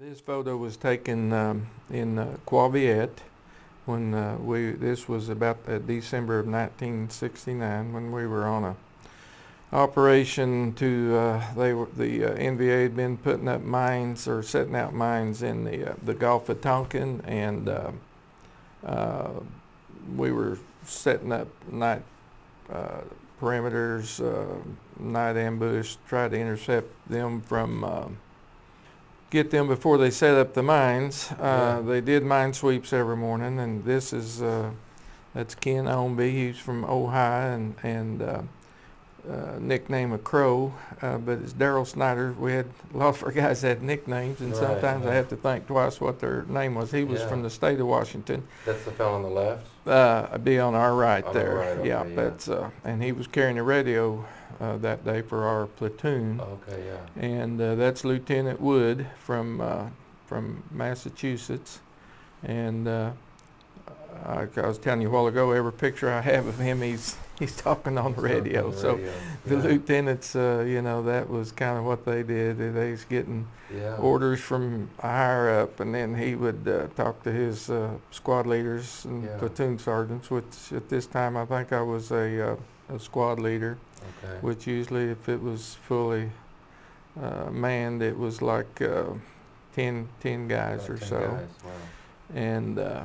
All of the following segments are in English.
This photo was taken um, in uh, Qua Viet when uh, we, this was about uh, December of 1969 when we were on a operation to, uh, they were, the uh, NVA had been putting up mines or setting out mines in the, uh, the Gulf of Tonkin and uh, we were setting up night perimeters, night ambush, try to intercept them from um get them before they set up the mines. Uh, Yeah. They did mine sweeps every morning, and this is uh, that's Ken Omby. He's from Ojai and and uh, uh, nickname of Crow, uh, but it's Daryl Snyder. We had a lot of our guys had nicknames, and Right, sometimes I yeah. have to think twice what their name was. He was Yeah. from the state of Washington. That's the fellow on the left? Uh, I'd be on our right On the there. right, yeah, okay, yeah. that's uh, and he was carrying a radio uh, that day for our platoon. Okay, yeah. And uh, that's Lieutenant Wood from uh, from Massachusetts. And uh, I, I was telling you a while ago, every picture I have of him, he's he's talking on the radio. On the So radio, the yeah, lieutenants, uh, you know, that was kind of what they did. They was getting Yeah. orders from higher up, and then he would uh, talk to his uh, squad leaders and Yeah. platoon sergeants. Which at this time, I think I was a, uh, a squad leader Okay. which usually if it was fully uh, manned, it was like uh, 10, 10 guys About or 10 so. guys, wow. And uh,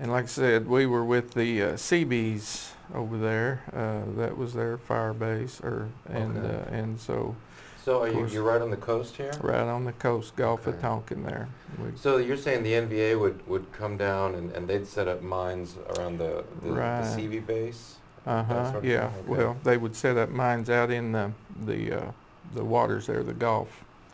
and like I said, we were with the uh, Seabees over there. Uh, that was their fire base, or and Okay. uh, and so So are you, you're right on the coast here? right on the coast, Gulf of Tonkin there. We, So you're saying the NVA would, would come down and, and they'd set up mines around the, the, the Seabee base? Uh huh. sort of Yeah. Okay. Well, they would set up mines out in the the uh, the waters there, the Gulf.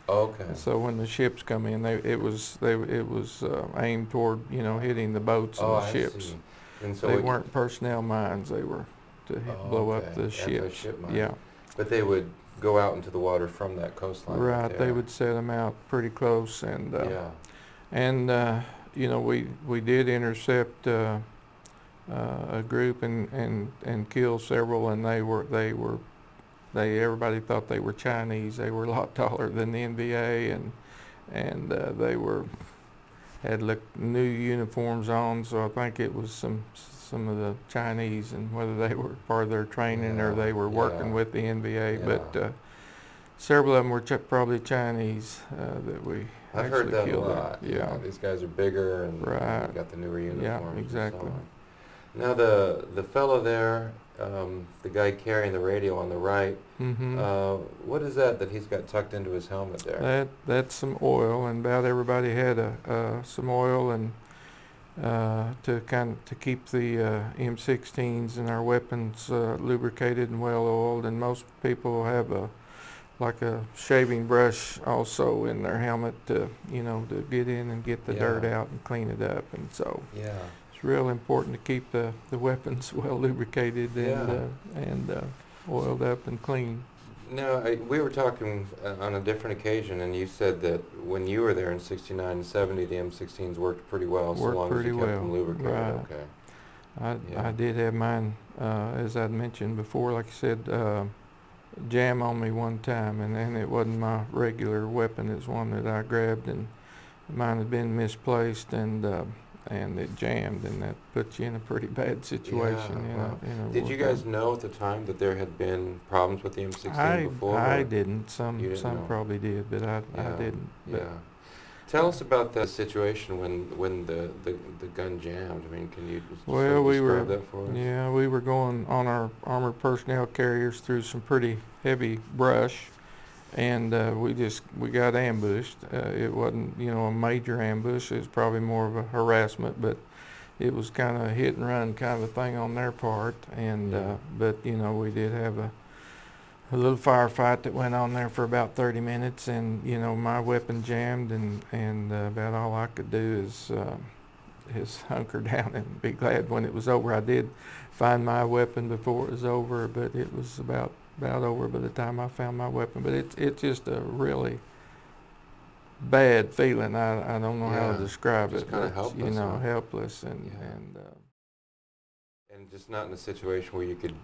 Okay. So when the ships come in, they, it was, they, it was uh, aimed toward, you know, hitting the boats and Oh, the I ships. see. And so They we- weren't personnel mines, they were to hit, Oh, blow okay. up the ships. Mines. Yeah, But they would go out into the water from that coastline right, they would set them out pretty close and, uh, Yeah. and, uh, you know, we, we did intercept, uh, uh, a group and, and, and kill several and they were, they were, they, everybody thought they were Chinese. They were a lot taller than the NVA and, and, uh, they were, had look, new uniforms on, so I think it was some, some of the Chinese and whether they were part of their training or they were working yeah. with the NVA, but, uh, several of them were ch- probably Chinese, uh, that we I've heard that a lot. Yeah. know, These guys are bigger and Right. got the newer uniforms. so exactly. Now the, the fellow there, um, the guy carrying the radio on the right, Mm-hmm. uh, what is that that he's got tucked into his helmet there? That that's some oil, and about everybody had a uh, some oil and uh, to kind of to keep the uh, M16s and our weapons uh, lubricated and well oiled. And most people have a like a shaving brush also in their helmet to you know to get in and get the dirt out and clean it up. And so yeah. It's real important to keep the the weapons well lubricated and Yeah. uh, and uh, oiled up and clean. Now, I, we were talking uh, on a different occasion, and you said that when you were there in '69 and '70, the M16s worked pretty well, so Worked long as you kept well, them lubricated. right. Okay. I, Yeah. I did have mine, uh, as I'd mentioned before, like I said, uh, jam on me one time, and, then it wasn't my regular weapon. It was one that I grabbed, and mine had been misplaced, and uh, and it jammed, and that puts you in a pretty bad situation. Yeah, you know, you know, Did you guys know at the time that there had been problems with the M16 I before? I didn't. Some didn't some know? probably did, but I Yeah, I didn't. But Yeah. Tell us about that situation when when the, the, the gun jammed. I mean, can you sort Well, of we were- that for us? Yeah, we were going on our armored personnel carriers through some pretty heavy brush, and uh, we just we got ambushed. Uh, it wasn't you know a major ambush. It was probably more of a harassment, but it was kind of a hit and run kind of a thing on their part. And uh, but you know we did have a a little firefight that went on there for about 30 minutes, and you know my weapon jammed, and and uh, about all I could do is. Uh, is hunker down and be glad when it was over. I did find my weapon before it was over, but it was about about over by the time I found my weapon. But it's it's just a really bad feeling. I I don't know how to describe just it. kinda helpless, You know, helpless and Yeah. and uh, And just not in a situation where you could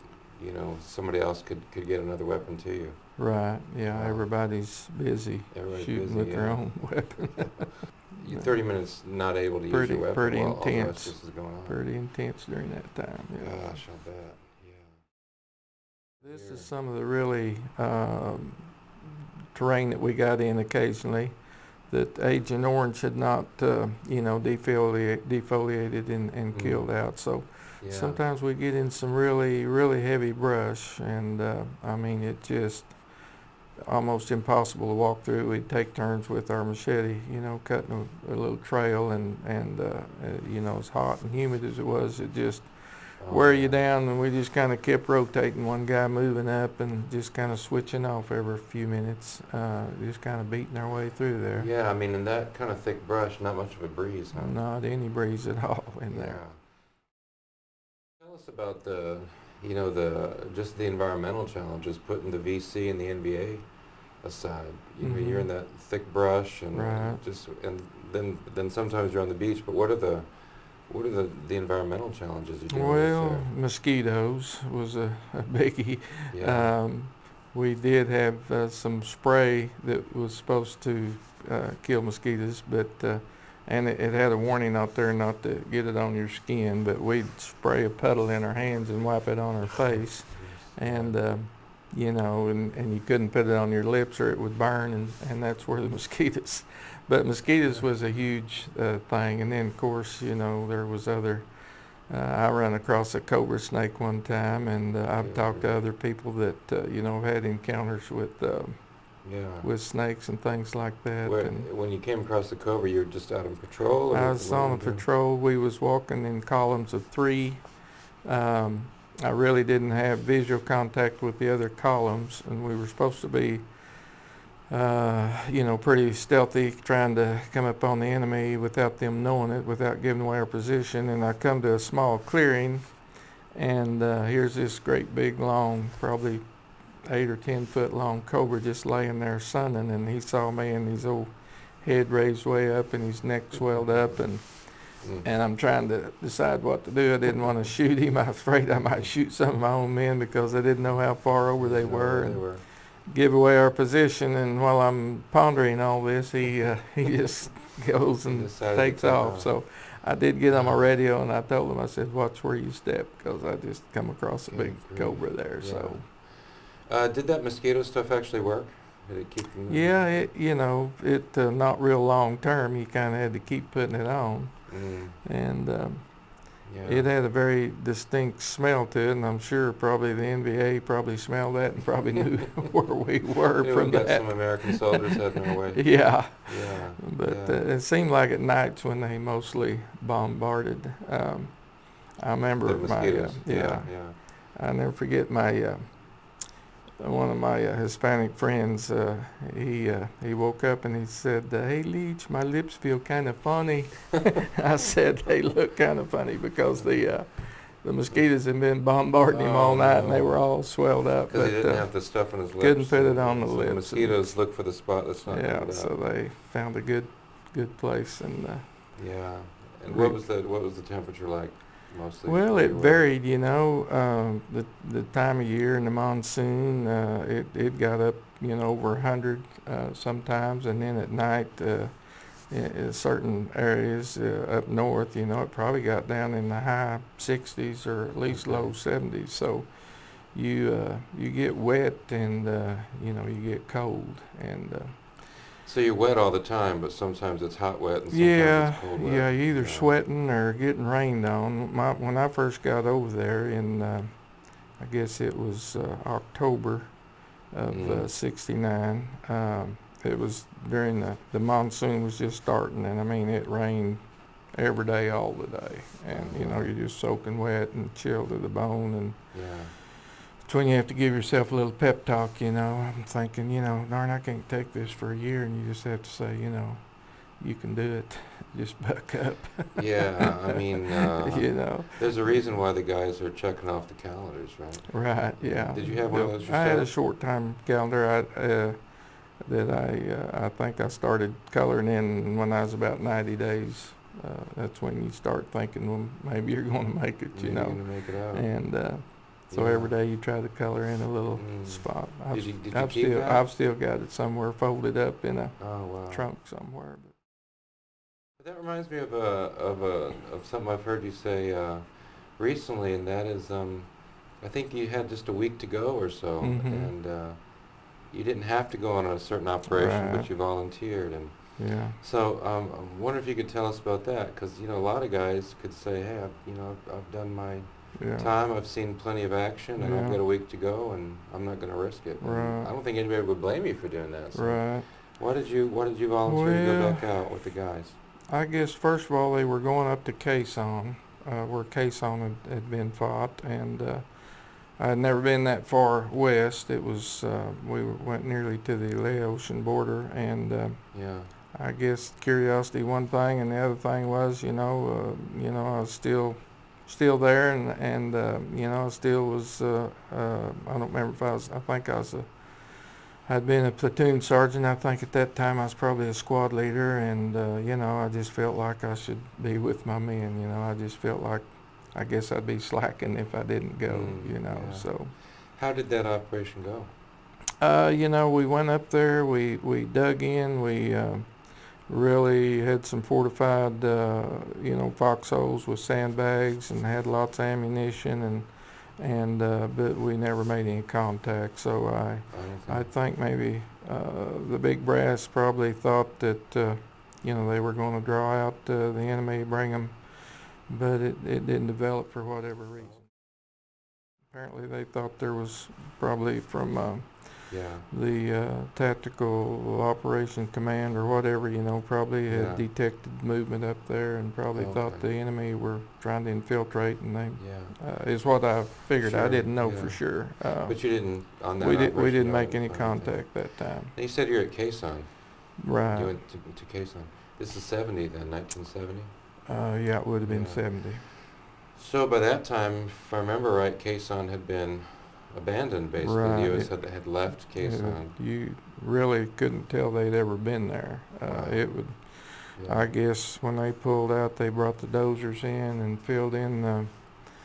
you know, somebody else could, could get another weapon to you. Right, yeah, Wow. everybody's busy Everybody's shooting busy, with their own weapon. You thirty minutes not able to use your weapon pretty while all the intense. rest of this is going on. Pretty intense during that time, yeah. Gosh, I'll bet, yeah. This is some of the really um, terrain that we got in occasionally that Agent Orange had not, uh, you know, defoliate, defoliated and, and Mm. killed out. So Yeah. sometimes we get in some really, really heavy brush, and uh, I mean, it just almost impossible to walk through. We'd take turns with our machete, you know, cutting a, a little trail, and and uh, uh, you know, as hot and humid as it was, it just wear you down, and we just kind of kept rotating. One guy moving up and just kind of switching off every few minutes, uh, just kind of beating our way through there. Yeah, I mean, in that kind of thick brush, not much of a breeze, huh? Not any breeze at all in there. Tell us about the, you know, the, just the environmental challenges, putting the VC and the NVA aside. You know, you're in Mhm. that thick brush and Right. just, and then, then sometimes you're on the beach, but what are the, what are the, the environmental challenges you Well, with mosquitoes was a, a biggie. Yeah. Um, we did have uh, some spray that was supposed to uh, kill mosquitoes, but uh, and it, it had a warning out there not to get it on your skin. But we'd spray a puddle in our hands and wipe it on our face, and uh, you know, and, and you couldn't put it on your lips or it would burn, and, and that's where the mosquitoes. But mosquitoes was a huge uh, thing, and then of course, you know, there was other. Uh, I ran across a cobra snake one time, and uh, I've Yeah. talked to other people that uh, you know have had encounters with um Yeah. with snakes and things like that. Where, and when you came across the cobra, you were just out on patrol? or I was on a were you doing? patrol. We was walking in columns of three. Um, I really didn't have visual contact with the other columns, and we were supposed to be, uh, you know, pretty stealthy, trying to come up on the enemy without them knowing it, without giving away our position. And I come to a small clearing, and uh, here's this great big long, probably eight or ten foot long cobra just laying there sunning, and he saw me, and his old head raised way up, and his neck swelled up, and Mm. and I'm trying to decide what to do. I didn't want to shoot him. I was afraid I might shoot some of my own men because I didn't know how far over they were They and were. give away our position. And while I'm pondering all this, he uh, he just goes and takes off. off. So I did get on my radio and I told him I said, "Watch where you step," because I just come across a big grief. cobra there. So Uh, did that mosquito stuff actually work? Did it keep yeah, it you know it uh, not real long term. You kind of had to keep putting it on, Mm, and. Um, yeah. It had a very distinct smell to it, and I'm sure probably the NVA probably smelled that and probably knew where we were Yeah, from we've got that. some American soldiers heading our way. Yeah, Yeah. but yeah. uh, it seemed like at nights when they mostly bombarded. Um, I remember my uh, yeah, yeah. I never forget my uh, one of my uh, Hispanic friends. Uh, he uh, he woke up and he said, uh, "Hey Leach, my lips feel kind of funny." I said, "They look kind of funny because the uh, the mosquitoes had been bombarding him all Oh, night and they were all swelled up." Because he didn't uh, have the stuff on his lips. couldn't put it on the so lips and- mosquitoes look for the spot that's not yeah, so they found a good good place and. Uh, Yeah. And what was the what was the temperature like mostly? Well, it varied, you know, um, the the time of year and the monsoon. Uh, it it got up, you know, over a hundred uh, sometimes, and then at night, uh, in, in certain areas uh, up north, you know, it probably got down in the high 60s or at least Okay. low 70s. So you uh, you get wet and uh, you know you get cold and. Uh, So you're wet all the time, but sometimes it's hot wet and sometimes Yeah, it's cold wet. yeah, you either Yeah. sweating or getting rained on. My, when I first got over there in, uh, I guess it was uh, October of uh, Mm. '69. Um, it was during the the monsoon was just starting, and I mean it rained every day, all the day, and you know you're just soaking wet and chilled to the bone, and Yeah. It's when you have to give yourself a little pep talk, you know. I'm thinking, you know, darn, I can't take this for a year, and you just have to say, you know, you can do it. Just buck up. Yeah, I mean, uh, you know. there's a reason why the guys are checking off the calendars, right? Right. Yeah. Did you have one of those I had a short time calendar. I uh, that I uh, I think I started coloring in when I was about 90 days. Uh, that's when you start thinking, well, maybe you're going to make it. You Maybe know. it out. And uh, So Yeah. every day you try to color in a little Mm. spot. I've, Did you, did you I've still that? I've still got it somewhere folded up in a oh wow. trunk somewhere. But That reminds me of a of a of something I've heard you say uh, recently, and that is, um, I think you had just a week to go or so, Mhm. and uh, you didn't have to go on a certain operation, but you volunteered, and yeah, so um, I wonder if you could tell us about that, because you know a lot of guys could say, hey, I've, you know, I've, I've done my yeah. time, I've seen plenty of action, and I've got a week to go, and I'm not going to risk it. Right. I don't think anybody would blame you for doing that. So Right. Why did you Why did you volunteer to go back out with the guys? I guess first of all they were going up to Khe Sanh, uh, where Khe Sanh had, had been fought, and uh, I had never been that far west. It was uh, we went nearly to the Laotian border, and uh, Yeah. I guess curiosity one thing, and the other thing was, you know, uh, you know, I was still, still there, and and uh, you know, I still was. Uh, uh, I don't remember if I was. I think I was a. I'd been a platoon sergeant. I think at that time I was probably a squad leader, and uh, you know, I just felt like I should be with my men. You know, I just felt like, I guess I'd be slacking if I didn't go. Mm, you know, yeah. so. How did that operation go? Uh, you know, we went up there. We we dug in. We um, really had some fortified, uh, you know, foxholes with sandbags, and had lots of ammunition, and and uh, but we never made any contact. So I I I think maybe uh, the big brass probably thought that uh, you know they were going to draw out uh, the enemy, bring them, but it it didn't develop for whatever reason. Apparently, they thought there was probably from. Yeah. the uh, tactical operation command or whatever, you know, probably had Yeah. detected movement up there and probably thought the enemy were trying to infiltrate, and they Yeah. uh, is what I figured. I didn't know yeah. for sure. Uh, But you didn't on that. we did. We didn't make any contact that time. And you said you're at Khe Sanh. Right. You went to, to Khe Sanh. This is 70 then, 1970. Uh, yeah, it would have been Yeah. seventy. So by that time, if I remember right, Khe Sanh had been abandoned. Basically, Right. the U.S. had, had left Khe Sanh. you really couldn't tell they'd ever been there. Uh. It would. Yeah. I guess when they pulled out, they brought the dozers in and filled in the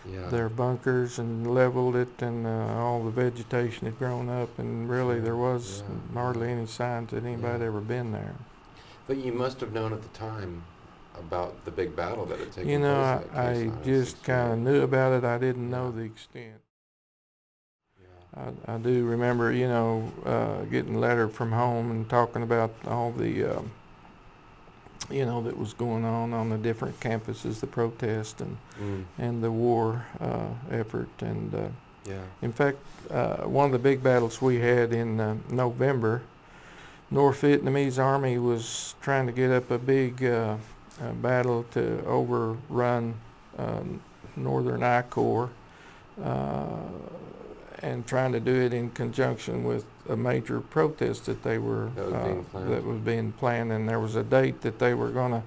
yeah. their bunkers and leveled it and uh, all the vegetation had grown up and really there was yeah. hardly any signs that anybody had ever been there. But you must have known at the time about the big battle that had taken place. You know, I, place. at I just kind of knew about it. I didn't know the extent. I, I do remember, you know, uh, getting a letter from home and talking about all the, um, you know, that was going on on the different campuses, the protest and, Mm. and the war uh, effort. And uh, Yeah. In fact, uh, one of the big battles we had in uh, November, North Vietnamese Army was trying to get up a big uh, uh, battle to overrun uh, Northern I Corps uh, and trying to do it in conjunction with a major protest that they were That was being uh, planned. that was being planned, and there was a date that they were going to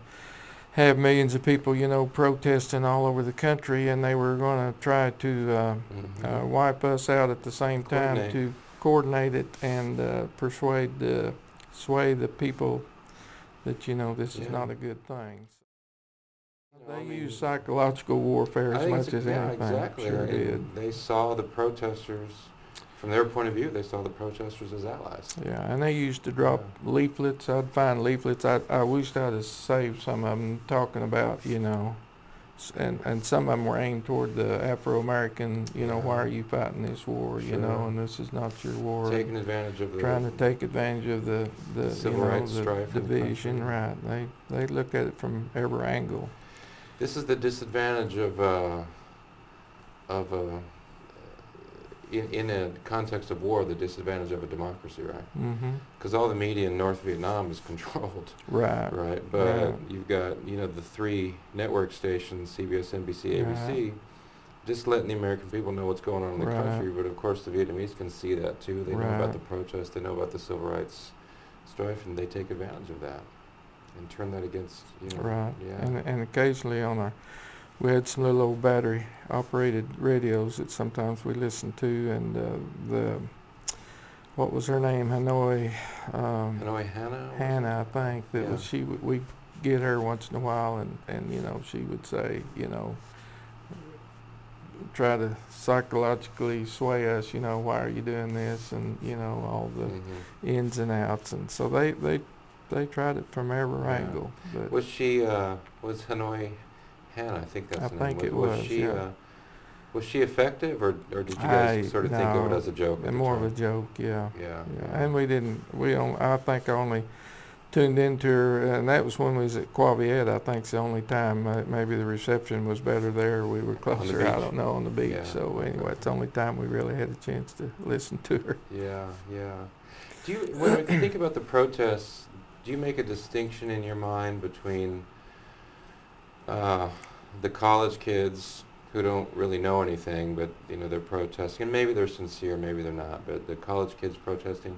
have millions of people, you know, protesting all over the country, and they were going to try to uh, Mhm. uh, wipe us out at the same time Coordinate. to coordinate it and uh, persuade, uh, sway the people that you know this Yeah. is not a good thing. No, I They mean- use psychological warfare as much as yeah, anything. exactly. Sure did. They saw the protesters, from their point of view, they saw the protesters as allies. Yeah, and they used to drop leaflets. I'd find leaflets. I I wished I'd have saved some of them talking about you know, and and some of them were aimed toward the Afro American. You know, why are you fighting this war? You know, and this is not your war. Taking advantage of the trying to take advantage of the, the Civil you know, rights the strife in the division, right? They they look at it from every angle. This is the disadvantage of uh, of uh, in in a context of war, the disadvantage of a democracy, right? Mm-hmm. Because all the media in North Vietnam is controlled, Right. right? But Right. you've got you know the three network stations, CBS, NBC, ABC, just letting the American people know what's going on in the Right. country. But of course, the Vietnamese can see that too. They know about the protests, they know about the civil rights strife, and they take advantage of that and turn that against you know. Right. Yeah. And and occasionally on our, we had some little old battery operated radios that sometimes we listened to, and uh, the, what was her name? Hanoi. Um, Hanoi Hannah. Hannah, I think that Yeah. was she. would We get her once in a while, and and you know she would say, you know, try to psychologically sway us, you know, why are you doing this, and you know all the Mhm. ins and outs, and so they they they tried it from every Yeah. angle. Was she, uh, was Hanoi Hannah, I think that's I the name. think it was, was, she, yeah. uh, was she effective, or, or did you guys I- sort of think of it as a joke? and more of a joke, yeah. Yeah. Yeah, and we didn't. We on, I think only tuned into her, and that was when we was at Qua Viet. I think's the only time. Uh, maybe the reception was better there. We were closer. I don't know on the beach. Yeah, So anyway, it's the only time we really had a chance to listen to her. Yeah, yeah. Do you, when you think about the protests, do you make a distinction in your mind between uh, the college kids who don't really know anything, but you know they're protesting, and maybe they're sincere, maybe they're not, but the college kids protesting,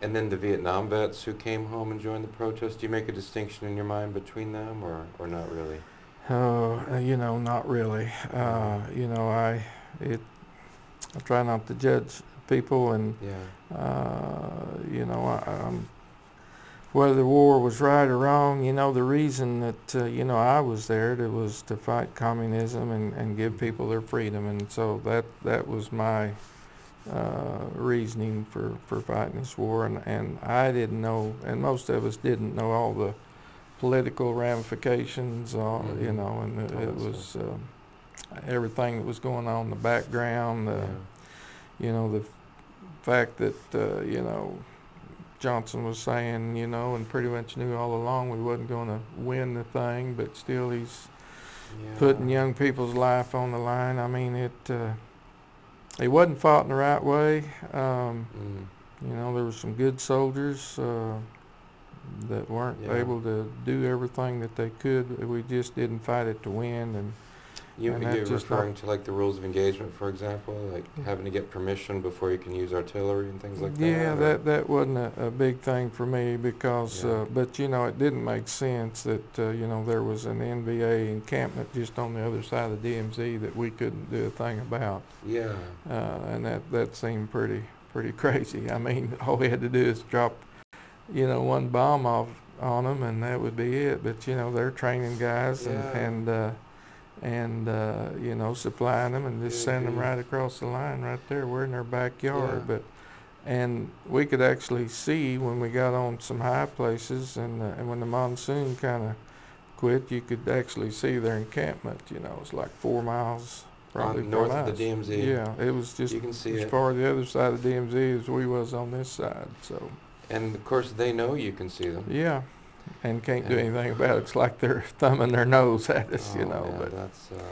and then the Vietnam vets who came home and joined the protest? Do you make a distinction in your mind between them, or, or not really? Oh, uh, you know, not really. Uh, you know, I it. I try not to judge people, and Yeah. uh, you know, I, um, whether the war was right or wrong, you know, the reason that uh, you know I was there it was to fight communism and, and give people their freedom, and so that that was my uh, reasoning for, for fighting this war, and, and I didn't know, and most of us didn't know all the political ramifications, uh, you Mhm. know, and it, Oh, it was um everything that was going on in the background. Uh, yeah. you know, the f- fact that, uh, you know, Johnson was saying, you know, and pretty much knew all along we wasn't going to win the thing, but still he's putting young people's life on the line. I mean, it, uh, he wasn't fought in the right way. Um, Mm. you know, there were some good soldiers, uh, that weren't Yeah. able to do everything that they could. We just didn't fight it to win and, You, And you're that's just not- referring to like the rules of engagement, for example, like having to get permission before you can use artillery and things like that? Yeah, or- that, that wasn't a, a big thing for me because, Yeah. uh, but you know, it didn't make sense that, uh, you know, there was an NVA encampment just on the other side of the DMZ that we couldn't do a thing about. Yeah, Uh, and that, that seemed pretty, pretty crazy. I mean, all we had to do is drop, you know, one bomb off on them and that would be it. But, you know, they're training guys and, Yeah. and, uh, and, uh, you know, supplying them and just sending them right across the line right there. We're in their backyard. Yeah. But, and we could actually see when we got on some high places and, uh, and when the monsoon kind of quit, you could actually see their encampment. You know, it's like four miles probably on north us. of the DMZ. Yeah, it was just You can see as it. far the other side of the DMZ as we was on this side. So And of course, they know you can see them. yeah, and can't do anything about it. It's like they're thumbing their nose at us, you Oh, know. man, but that's, uh,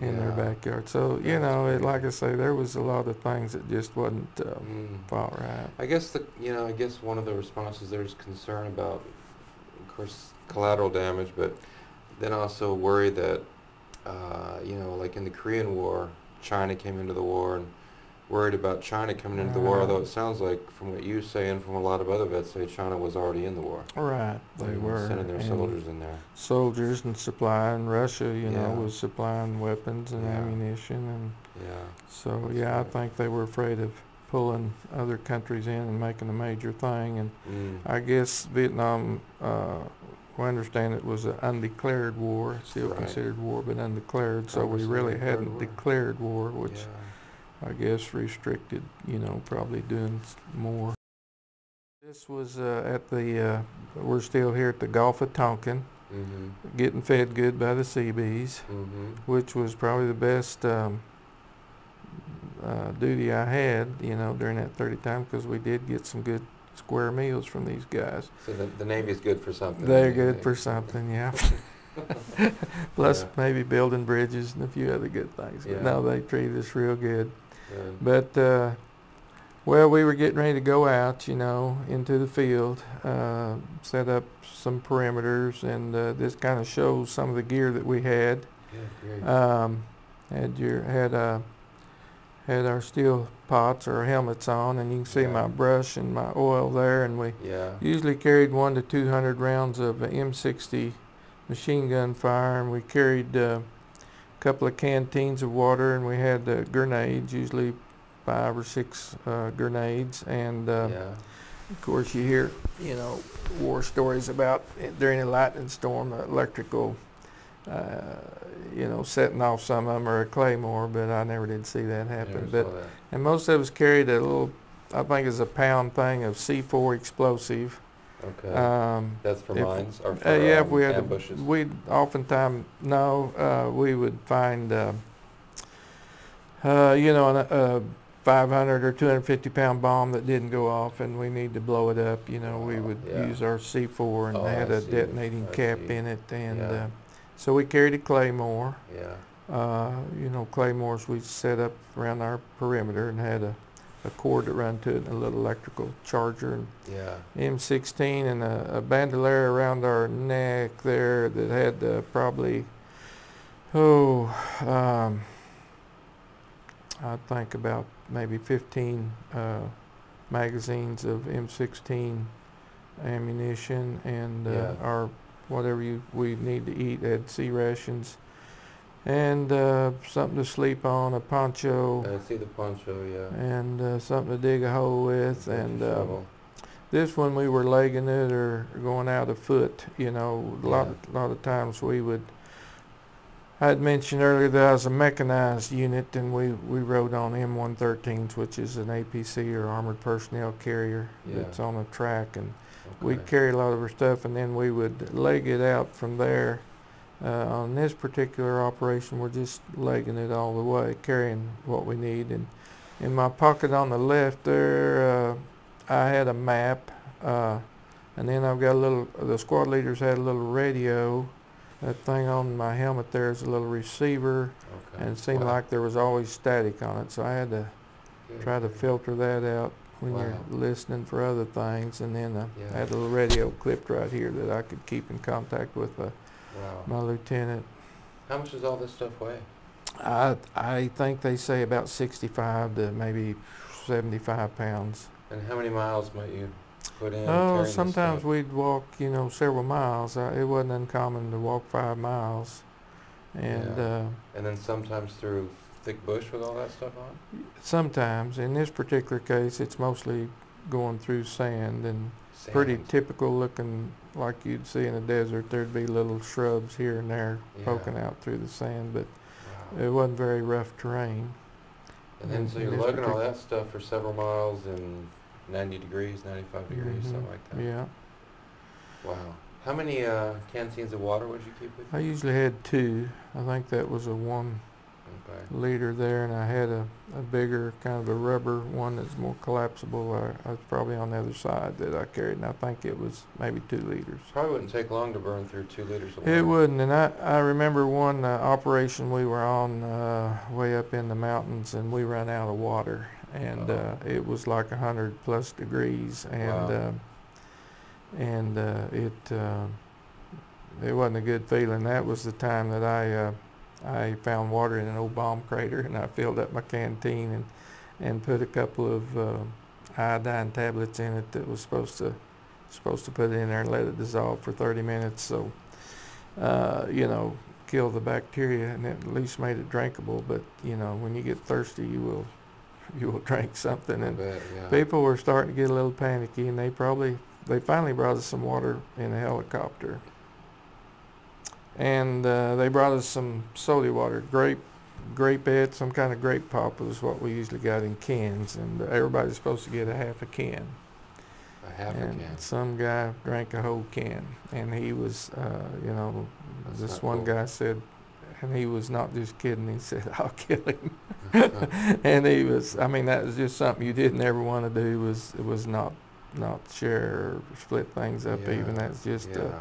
in their backyard. So you that's know, it, like I say, there was a lot of things that just wasn't uh, Mm. fought right. I guess the you know I guess one of the responses there's concern about, of course, collateral damage, but then also worry that uh, you know like in the Korean War, China came into the war and worried about China coming into the war. Although it sounds like from what you say and from a lot of other vets say China was already in the war. Right, they were sending their soldiers in there. soldiers and supplying. Russia, you know, was supplying weapons and Yeah. ammunition, and Yeah. so That's yeah, I think they were afraid of pulling other countries in and making a major thing. And Mm. I guess Vietnam, uh, we understand it was an undeclared war, still Right. considered war, but undeclared. So we really hadn't war. declared war, which yeah. I guess restricted, you know, probably doing s- more. This was uh, at the, uh, we're still here at the Gulf of Tonkin, Mhm. getting fed good by the Seabees, Mhm. which was probably the best um, uh, duty I had, you know, during that 30 time because we did get some good square meals from these guys. So the, the Navy's good for something. They're good think? for something, yeah. Plus Yeah. maybe building bridges and a few other good things. But Yeah. no, they treated us real good. But uh, well, we were getting ready to go out, you know, into the field, uh, set up some perimeters, and uh, this kind of shows some of the gear that we had. Yeah. Um, had your had uh, had our steel pots or helmets on, and you can see Yeah. my brush and my oil there, and we yeah. usually carried one to two hundred rounds of uh, M60 machine gun fire, and we carried uh, couple of canteens of water, and we had uh, grenades, usually five or six uh, grenades, and uh, yeah. of course you hear, you know, war stories about during a lightning storm, the electrical uh, you know, setting off some of them or a claymore, but I never did see that happen. But that. and most of us carried a little, I think it's a pound thing of C4 explosive. Okay. Um, That's for if- mines or for uh, yeah, if um, we had, ambushes? we'd oftentimes, no, uh, we would find, uh, uh, you know, a, a 500 or 250 pound bomb that didn't go off and we need to blow it up, you know, we Oh, would yeah. use our C4 and Oh, had I a see. detonating I cap see. in it and, Yeah. uh, so we carried a claymore. Yeah. Uh, you know, claymores we set up around our perimeter and had a, a cord that ran to it and a little electrical charger and Yeah. M16 and a, a bandolier around our neck there that had uh, probably, oh, um, I think about maybe 15 uh, magazines of M16 ammunition and uh, Yeah. our whatever you we need to eat had C rations and uh, something to sleep on, a poncho, I see the poncho, yeah. and uh, something to dig a hole with, and uh, this one we were legging it or going out afoot. You know, a lot, Yeah. lot of times we would. I had mentioned earlier that I was a mechanized unit, and we we rode on M113s, which is an APC or armored personnel carrier Yeah. that's on a track, and we'd carry a lot of our stuff, and then we would leg it out from there. Uh, on this particular operation, we're just legging it all the way, carrying what we need. And in my pocket on the left there, uh, I had a map, uh, and then I've got a little. The squad leaders had a little radio. That thing on my helmet there is a little receiver, Okay. and it seemed Wow. like there was always static on it, so I had to try to filter that out when Wow. you're listening for other things. And then uh, Yeah. I had a little radio clipped right here that I could keep in contact with uh, Wow. my lieutenant. How much does all this stuff weigh? I I think they say about 65 to maybe 75 pounds. And how many miles might you put in? Oh, sometimes we'd walk, you know, several miles. Uh, it wasn't uncommon to walk five miles, and Yeah. uh, And then sometimes through thick bush with all that stuff on? sometimes, in this particular case, it's mostly going through sand and pretty typical looking, like you'd see in a desert. There'd be little shrubs here and there Yeah. poking out through the sand, but Wow. it wasn't very rough terrain. And then in- so you're lugging all that stuff for several miles in 90 degrees, 95 degrees, Mhm. something like that. Yeah, Wow. How many uh, canteens of water would you keep with you? I usually had two. I think that was a one Okay. liter there, and I had a, a bigger kind of a rubber one that's more collapsible. I, I was probably on the other side that I carried, and I think it was maybe two liters. Probably wouldn't take long to burn through two liters of water. It wouldn't, and I, I remember one uh, operation we were on uh, way up in the mountains, and we ran out of water, and Oh. uh, it was like a hundred plus degrees, and Wow. uh, and uh, it uh, it wasn't a good feeling. That was the time that I uh, I found water in an old bomb crater, and I filled up my canteen and and put a couple of uh, iodine tablets in it that was supposed to supposed to put it in there and let it dissolve for 30 minutes. So uh, you know, kill the bacteria and it at least made it drinkable. But you know, when you get thirsty, you will you will drink something. And bet, yeah. people were starting to get a little panicky, and they probably they finally brought us some water in a helicopter. And uh, they brought us some soda water, grape, grape ed, some kind of grape pop was what we usually got in cans, and everybody's supposed to get a half a can a half a and can. some guy drank a whole can, and he was, uh, you know, That's this one cool. guy said, and he was not just kidding. He said, "I'll kill him," and he was. I mean, that was just something you didn't ever want to do. Was it was not not share or split things up. Yeah, Even that's just. yeah, Uh,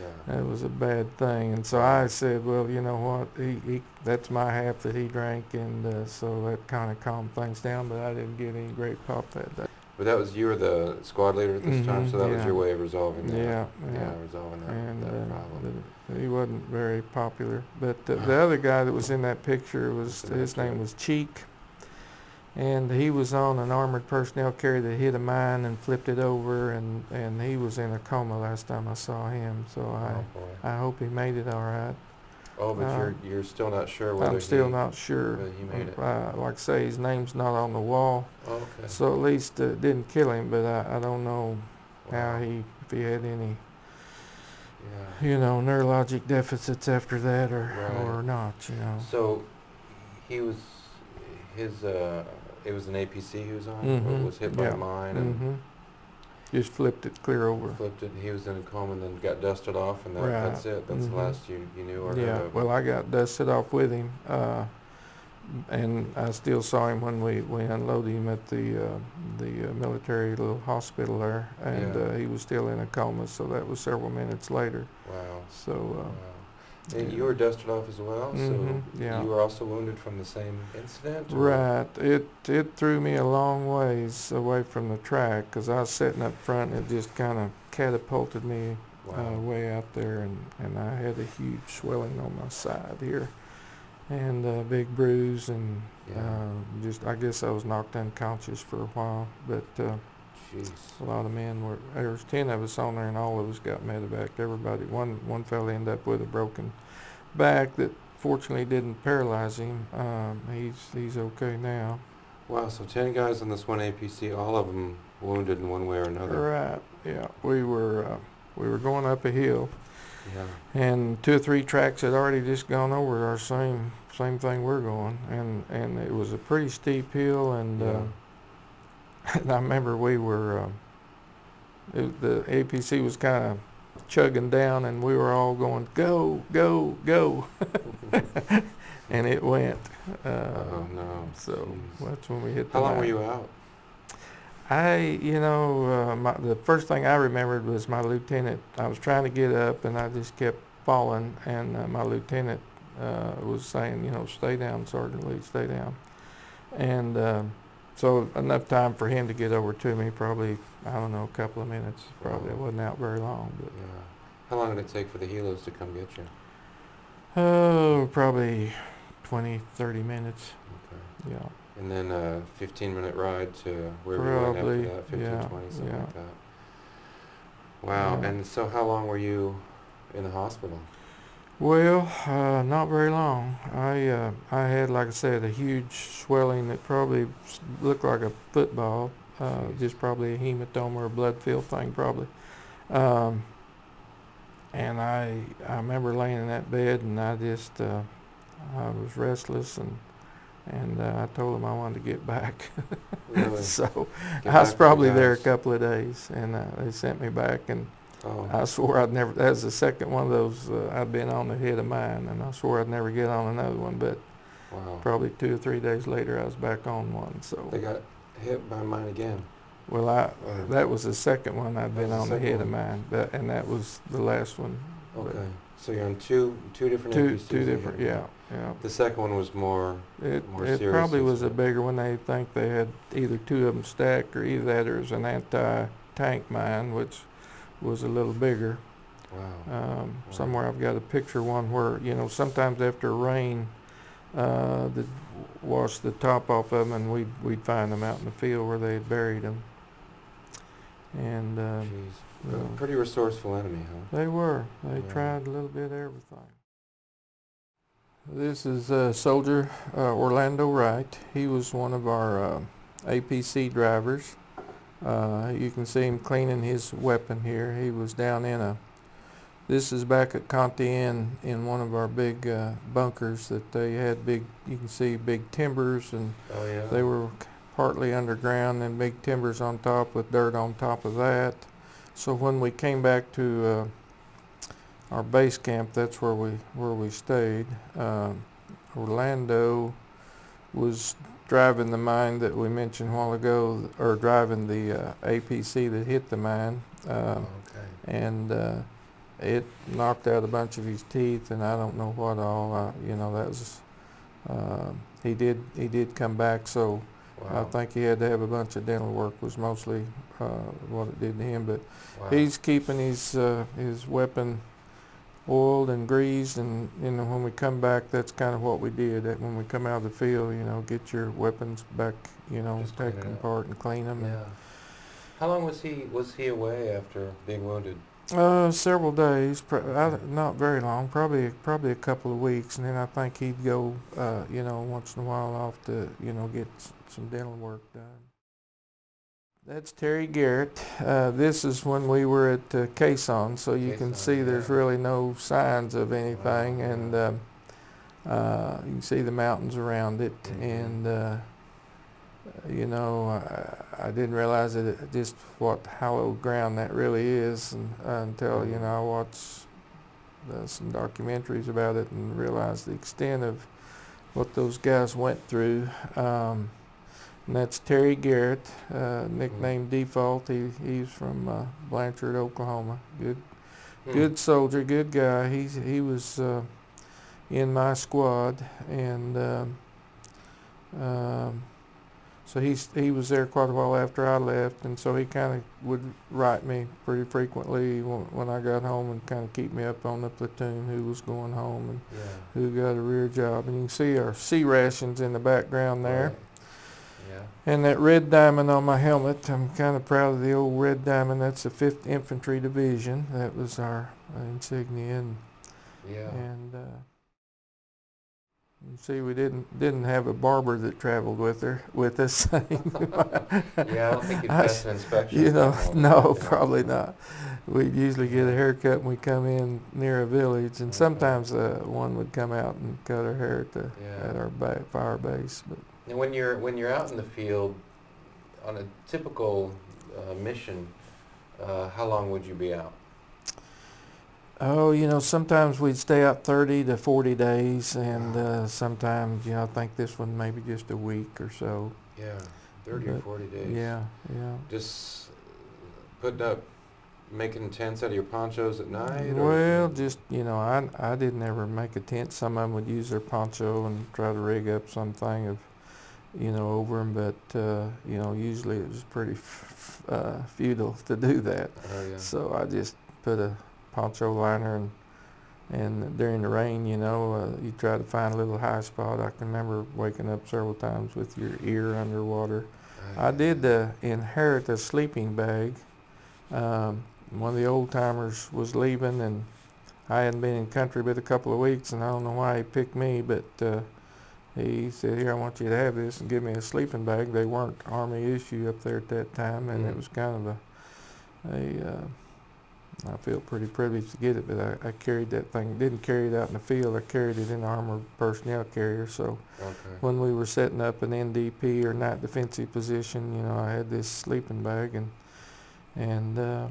yeah. that was a bad thing, and so I said, "Well, you know what? He, he that's my half that he drank, and uh, so that kind of calmed things down. But I didn't get any great pop that day. But that was you were the squad leader at this time, Mhm, so that was your way of resolving that. Yeah, yeah, yeah. resolving that, and that uh, problem. the, he wasn't very popular. But uh, the other guy that was in that picture was his name to name it? was Cheek, and he was on an armored personnel carrier that hit a mine and flipped it over, and and he was in a coma last time I saw him. So oh, I boy. I hope he made it all right. oh, but uh, you're you're still not sure whether I'm still he, not sure. whether he made it. Uh, like I say, his name's not on the wall, Oh, okay. so at least uh, it didn't kill him. But I, I don't know Wow. how he if he had any Yeah. you know, neurologic deficits after that or, Right. or not, you know. So he was his uh it was an APC he was on Mhm, was hit by yeah. a mine and hmm Just flipped it clear over. flipped it. He was in a coma and then got dusted off and that, Right. that's it. That's Mhm. the last you, you knew or heard Yeah, of. well, I got dusted off with him, uh, and I still saw him when we, we unloaded him at the, uh, the uh, military little hospital there, and, Yeah. uh, he was still in a coma, so that was several minutes later, wow. so, Wow. Uh, And you were dusted off as well, Mhm, so yeah. you were also wounded from the same incident? Right. It it threw me a long ways away from the track 'cause I was sitting up front and it just kind of catapulted me uh, way out there and, and I had a huge swelling on my side here and a big bruise and Yeah. uh, just I guess I was knocked unconscious for a while. But uh, Jeez. a lot of men were there was ten of us on there and all of us got medevac. Everybody one one fella ended up with a broken back that fortunately didn't paralyze him. Um, he's he's okay now. Wow, so 10 guys on this one APC, all of them wounded in one way or another. Right. Yeah. We were uh, we were going up a hill Yeah. and two or three tracks had already just gone over our same same thing we're going and and it was a pretty steep hill and uh, and I remember we were uh, it, the APC was kind of chugging down and we were all going go go go and it went uh, oh, no. so that's when we hit How long were you out? I, you know, uh, my, the first thing I remembered was my lieutenant. I was trying to get up, and I just kept falling. And uh, my lieutenant uh, was saying, you know, stay down, Sergeant Lee, stay down. And um so enough time for him to get over to me. Probably, I don't know, a couple of minutes. Probably It wasn't out very long, but Yeah. How long did it take for the helos to come get you? oh, probably 20, 30 minutes. Okay. Yeah. And then a 15 minute ride to wherever you went Probably, after that, 15, yeah, 20, something yeah. like that. Wow. Yeah. And so how long were you in the hospital? Well, uh, not very long. I uh, I had, like I said, a huge swelling that probably looked like a football, uh, just probably a hematoma or a blood filled thing, probably. Um, and I I remember laying in that bed, and I just uh, I was restless, and and uh, I told them I wanted to get back. Really? so Get I was probably there a couple of days, and uh, they sent me back, and Oh. I swore I'd never. That was the second one of those uh, I'd been on the head of mine, and I swore I'd never get on another one. But wow. probably two or three days later, I was back on one. So, They got hit by mine again. well, I Or- that was the second one I'd been the on the second head of mine, that, and that was the last one. but Okay. So you're on two two different Two two different. Yeah, yeah. The second one was more. It More it serious probably was a bigger one. They think they had either two of them stacked, or either that or it was an anti-tank mine, which was a little bigger. Wow. Um, Wow. somewhere I've got a picture one where, you know, sometimes after rain, uh, the wash the top off of them and we'd, we'd find them out in the field where they had buried them. And, uh, Jeez. you A know, pretty resourceful enemy, huh? they were, they Yeah. tried a little bit of everything. This is, uh, Soldier, uh, Orlando Wright. He was one of our, uh, APC drivers. Uh, you can see him cleaning his weapon here. He was down in a, this is back at Con Thien in one of our big uh, bunkers that they had big, you can see big timbers and Oh yeah. they were partly underground and big timbers on top with dirt on top of that. So when we came back to uh, our base camp, that's where we where we stayed. Um, Orlando was driving the mine that we mentioned a while ago, or driving the uh, APC that hit the mine, Oh, okay. and uh, it knocked out a bunch of his teeth, and I don't know what all. Uh, you know, that was. Uh, he did. He did come back, so I think he had to have a bunch of dental work. Was mostly uh, what it did to him, but Wow. he's keeping his uh, his weapon oiled and greased, and you know when we come back, that's kind of what we did. That when we come out of the field, you know, get your weapons back, you know, Just take them apart and clean them. Yeah. How long was he was he away after being wounded? Uh, several days, pr- I, not very long, probably probably a couple of weeks, and then I think he'd go, uh, you know, once in a while off to, you know, get s- some dental work done. That's Terry Garrett. Uh, this is when we were at uh, Khe Sanh, so you can Khe Sanh, see there's really no signs of anything, and yeah. um, uh, you can see the mountains around it. Mhm. And uh, you know, I, I didn't realize that it, just what hallowed ground that really is and, until you Mhm. know I watched uh, some documentaries about it and realized the extent of what those guys went through. Um, and that's Terry Garrett, uh, nicknamed Default. He he's from uh, Blanchard, Oklahoma. Good Hmm. good soldier, good guy. He's he was uh, in my squad, and um, um, so he's he was there quite a while after I left, and so he kind of would write me pretty frequently when, when I got home and kind of keep me up on the platoon who was going home and Yeah. who got a rear job. And you can see our C rations in the background there. Right. Yeah. And that red diamond on my helmet, I'm kind of proud of the old red diamond. That's the 5th Infantry Division. That was our insignia. And, Yeah. and uh, you see, we didn't didn't have a barber that traveled with her with us. yeah, I don't think you'd pass an inspection. You know, with that one, no, yeah. probably not. We'd usually get a haircut when we come in near a village, and Okay. sometimes uh, one would come out and cut her hair at the Yeah. at our fire base. But And when you're when you're out in the field on a typical uh, mission, uh, how long would you be out? Oh, you know, sometimes we'd stay out 30 to 40 days, and uh, sometimes, you know, I think this one maybe just a week or so. Yeah, thirty or forty days. Yeah, yeah. Just putting up, making tents out of your ponchos at night. or- Well, just, you know, I, I didn't ever make a tent. Some of them would use their poncho and try to rig up something of, you know, over them, but, uh, you know, usually it was pretty f- f- uh, futile to do that. Oh yeah. So I just put a poncho liner and and during the rain, you know, uh, you try to find a little high spot. I can remember waking up several times with your ear underwater. I did uh, inherit a sleeping bag. Um, one of the old timers was leaving, and I hadn't been in country but a couple of weeks, and I don't know why he picked me, but uh, he said, "Here, I want you to have this," and give me a sleeping bag. They weren't army issue up there at that time, and it Mm. was kind of a a uh, I feel pretty privileged to get it, but I, I carried that thing. Didn't carry it out in the field. I carried it in the armored personnel carrier. So Okay. when we were setting up an NDP or night defensive position, you know, I had this sleeping bag, and and uh,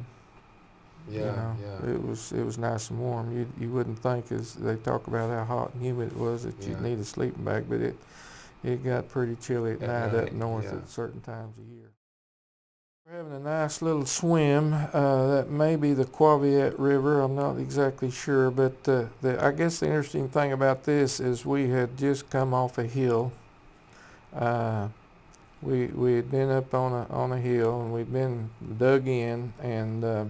Yeah, you know, yeah. it was it was nice and warm. You you wouldn't think as they talk about how hot and humid it was that Yeah. you'd need a sleeping bag, but it it got pretty chilly at, At night, night, up north yeah. at certain times of year. We're having a nice little swim. Uh, that may be the Qua Viet River. I'm not exactly sure, but uh, the, I guess the interesting thing about this is we had just come off a hill. Uh, we we had been up on a on a hill and we'd been dug in, and uh,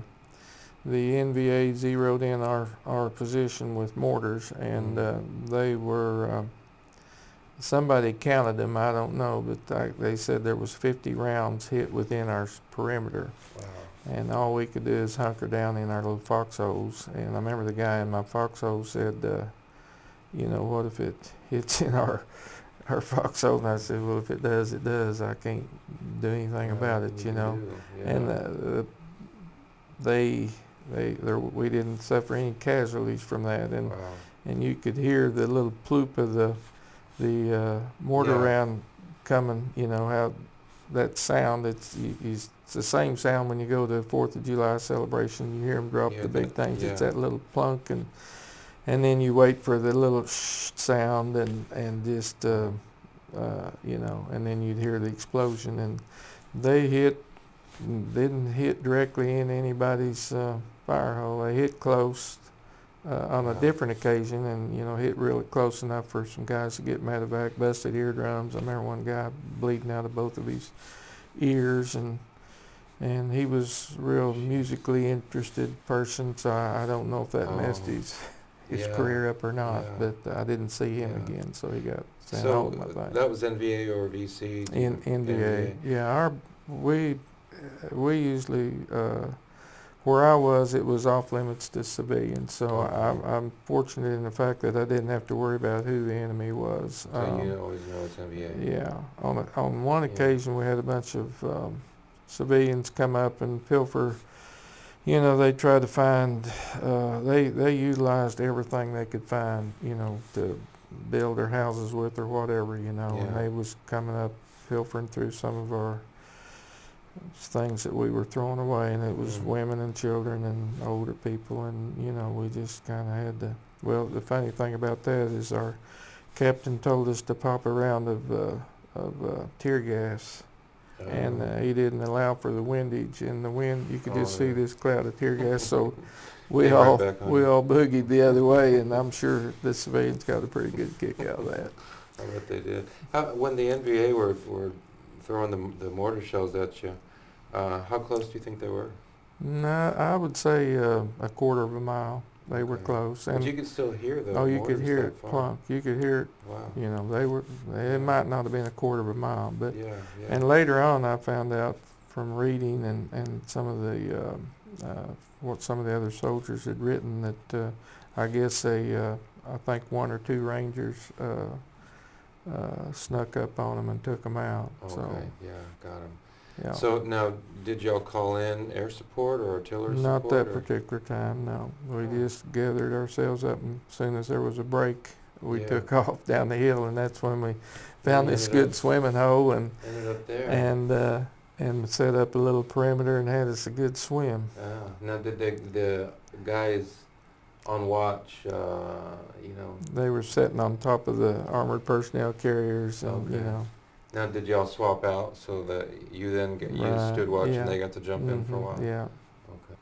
the NVA zeroed in our our position with mortars, and uh, they were. Uh, Somebody counted them, I don't know, but I, they said there was 50 rounds hit within our perimeter. Wow. And all we could do is hunker down in our little foxholes. And I remember the guy in my foxhole said, uh, you know, what if it hits in our our foxhole? And I said, well, if it does, it does. I can't do anything Yeah, about it, you know. do? And uh, they, they, there, we didn't suffer any casualties from that. And wow. and you could hear the little ploop of the the uh, mortar Yeah. round coming. You know how that sound. It's it's the same sound when you go to Fourth of July celebration. You hear them drop Yeah, the big things. It's that little plunk and and then you wait for the little shh sound and and just uh, uh, you know, and then you'd hear the explosion and they hit didn't hit directly in anybody's uh, fire hole. They hit close uh, on a different occasion, and you know hit really close enough for some guys to get medevac, busted eardrums. I remember one guy bleeding out of both of his ears, and and he was a real musically interested person. So I, I don't know if that messed Oh. his his Yeah. career up or not, Yeah. but I didn't see him Yeah. again, so he got sent So home. I uh, that was NVA or VC? In NVA, yeah, our we we usually uh, where I was, it was off limits to civilians. So. I'm, I'm fortunate in the fact that I didn't have to worry about who the enemy was. So Um, you always know it's going to NVA. yeah, on a, on one Yeah. occasion we had a bunch of um, civilians come up and pilfer. You know, they try to find. Uh, they they utilized everything they could find. You know, to build their houses with or whatever. You know, and they was coming up pilfering through some of our things that we were throwing away, and it was Mm. women and children and older people, and you know, we just kind of had to. Well, the funny thing about that is our captain told us to pop a round of uh, of uh, tear gas, and Um, uh, he didn't allow for the windage. And the wind, you could just Oh, see this cloud of tear gas. So we right all we you. all boogied the other way, and I'm sure the civilians got a pretty good kick out of that. I bet they did. How, when the NVA were, were throwing the, the mortar shells at you, uh, how close do you think they were? No, I would say uh, a quarter of a mile. They were Okay. close, But and you could still hear the oh, you could hear it plunk. You could hear it. Wow. You know, they were. It might not have been a quarter of a mile, but yeah, yeah. And later on, I found out from reading and, and some of the um, uh, what some of the other soldiers had written that uh, I guess they, uh, I think one or two Rangers uh, uh, snuck up on them and took them out. okay, So yeah, got him. Yeah, So now, did y'all call in air support or artillery not support? that or- particular time. No, we Oh. just gathered ourselves up, and as soon as there was a break, we Yeah. took off down the hill, and that's when we found you this good swimming hole and Ended up there. and uh, and set up a little perimeter and had us a good swim. Ah, now, did the, the guys on watch, uh, you know, They were sitting on top of the armored personnel carriers, and you Okay. know. Now did y'all swap out so that you then get, you Right, stood watch yeah. and they got to jump in for a mhm, while? Yeah. Okay.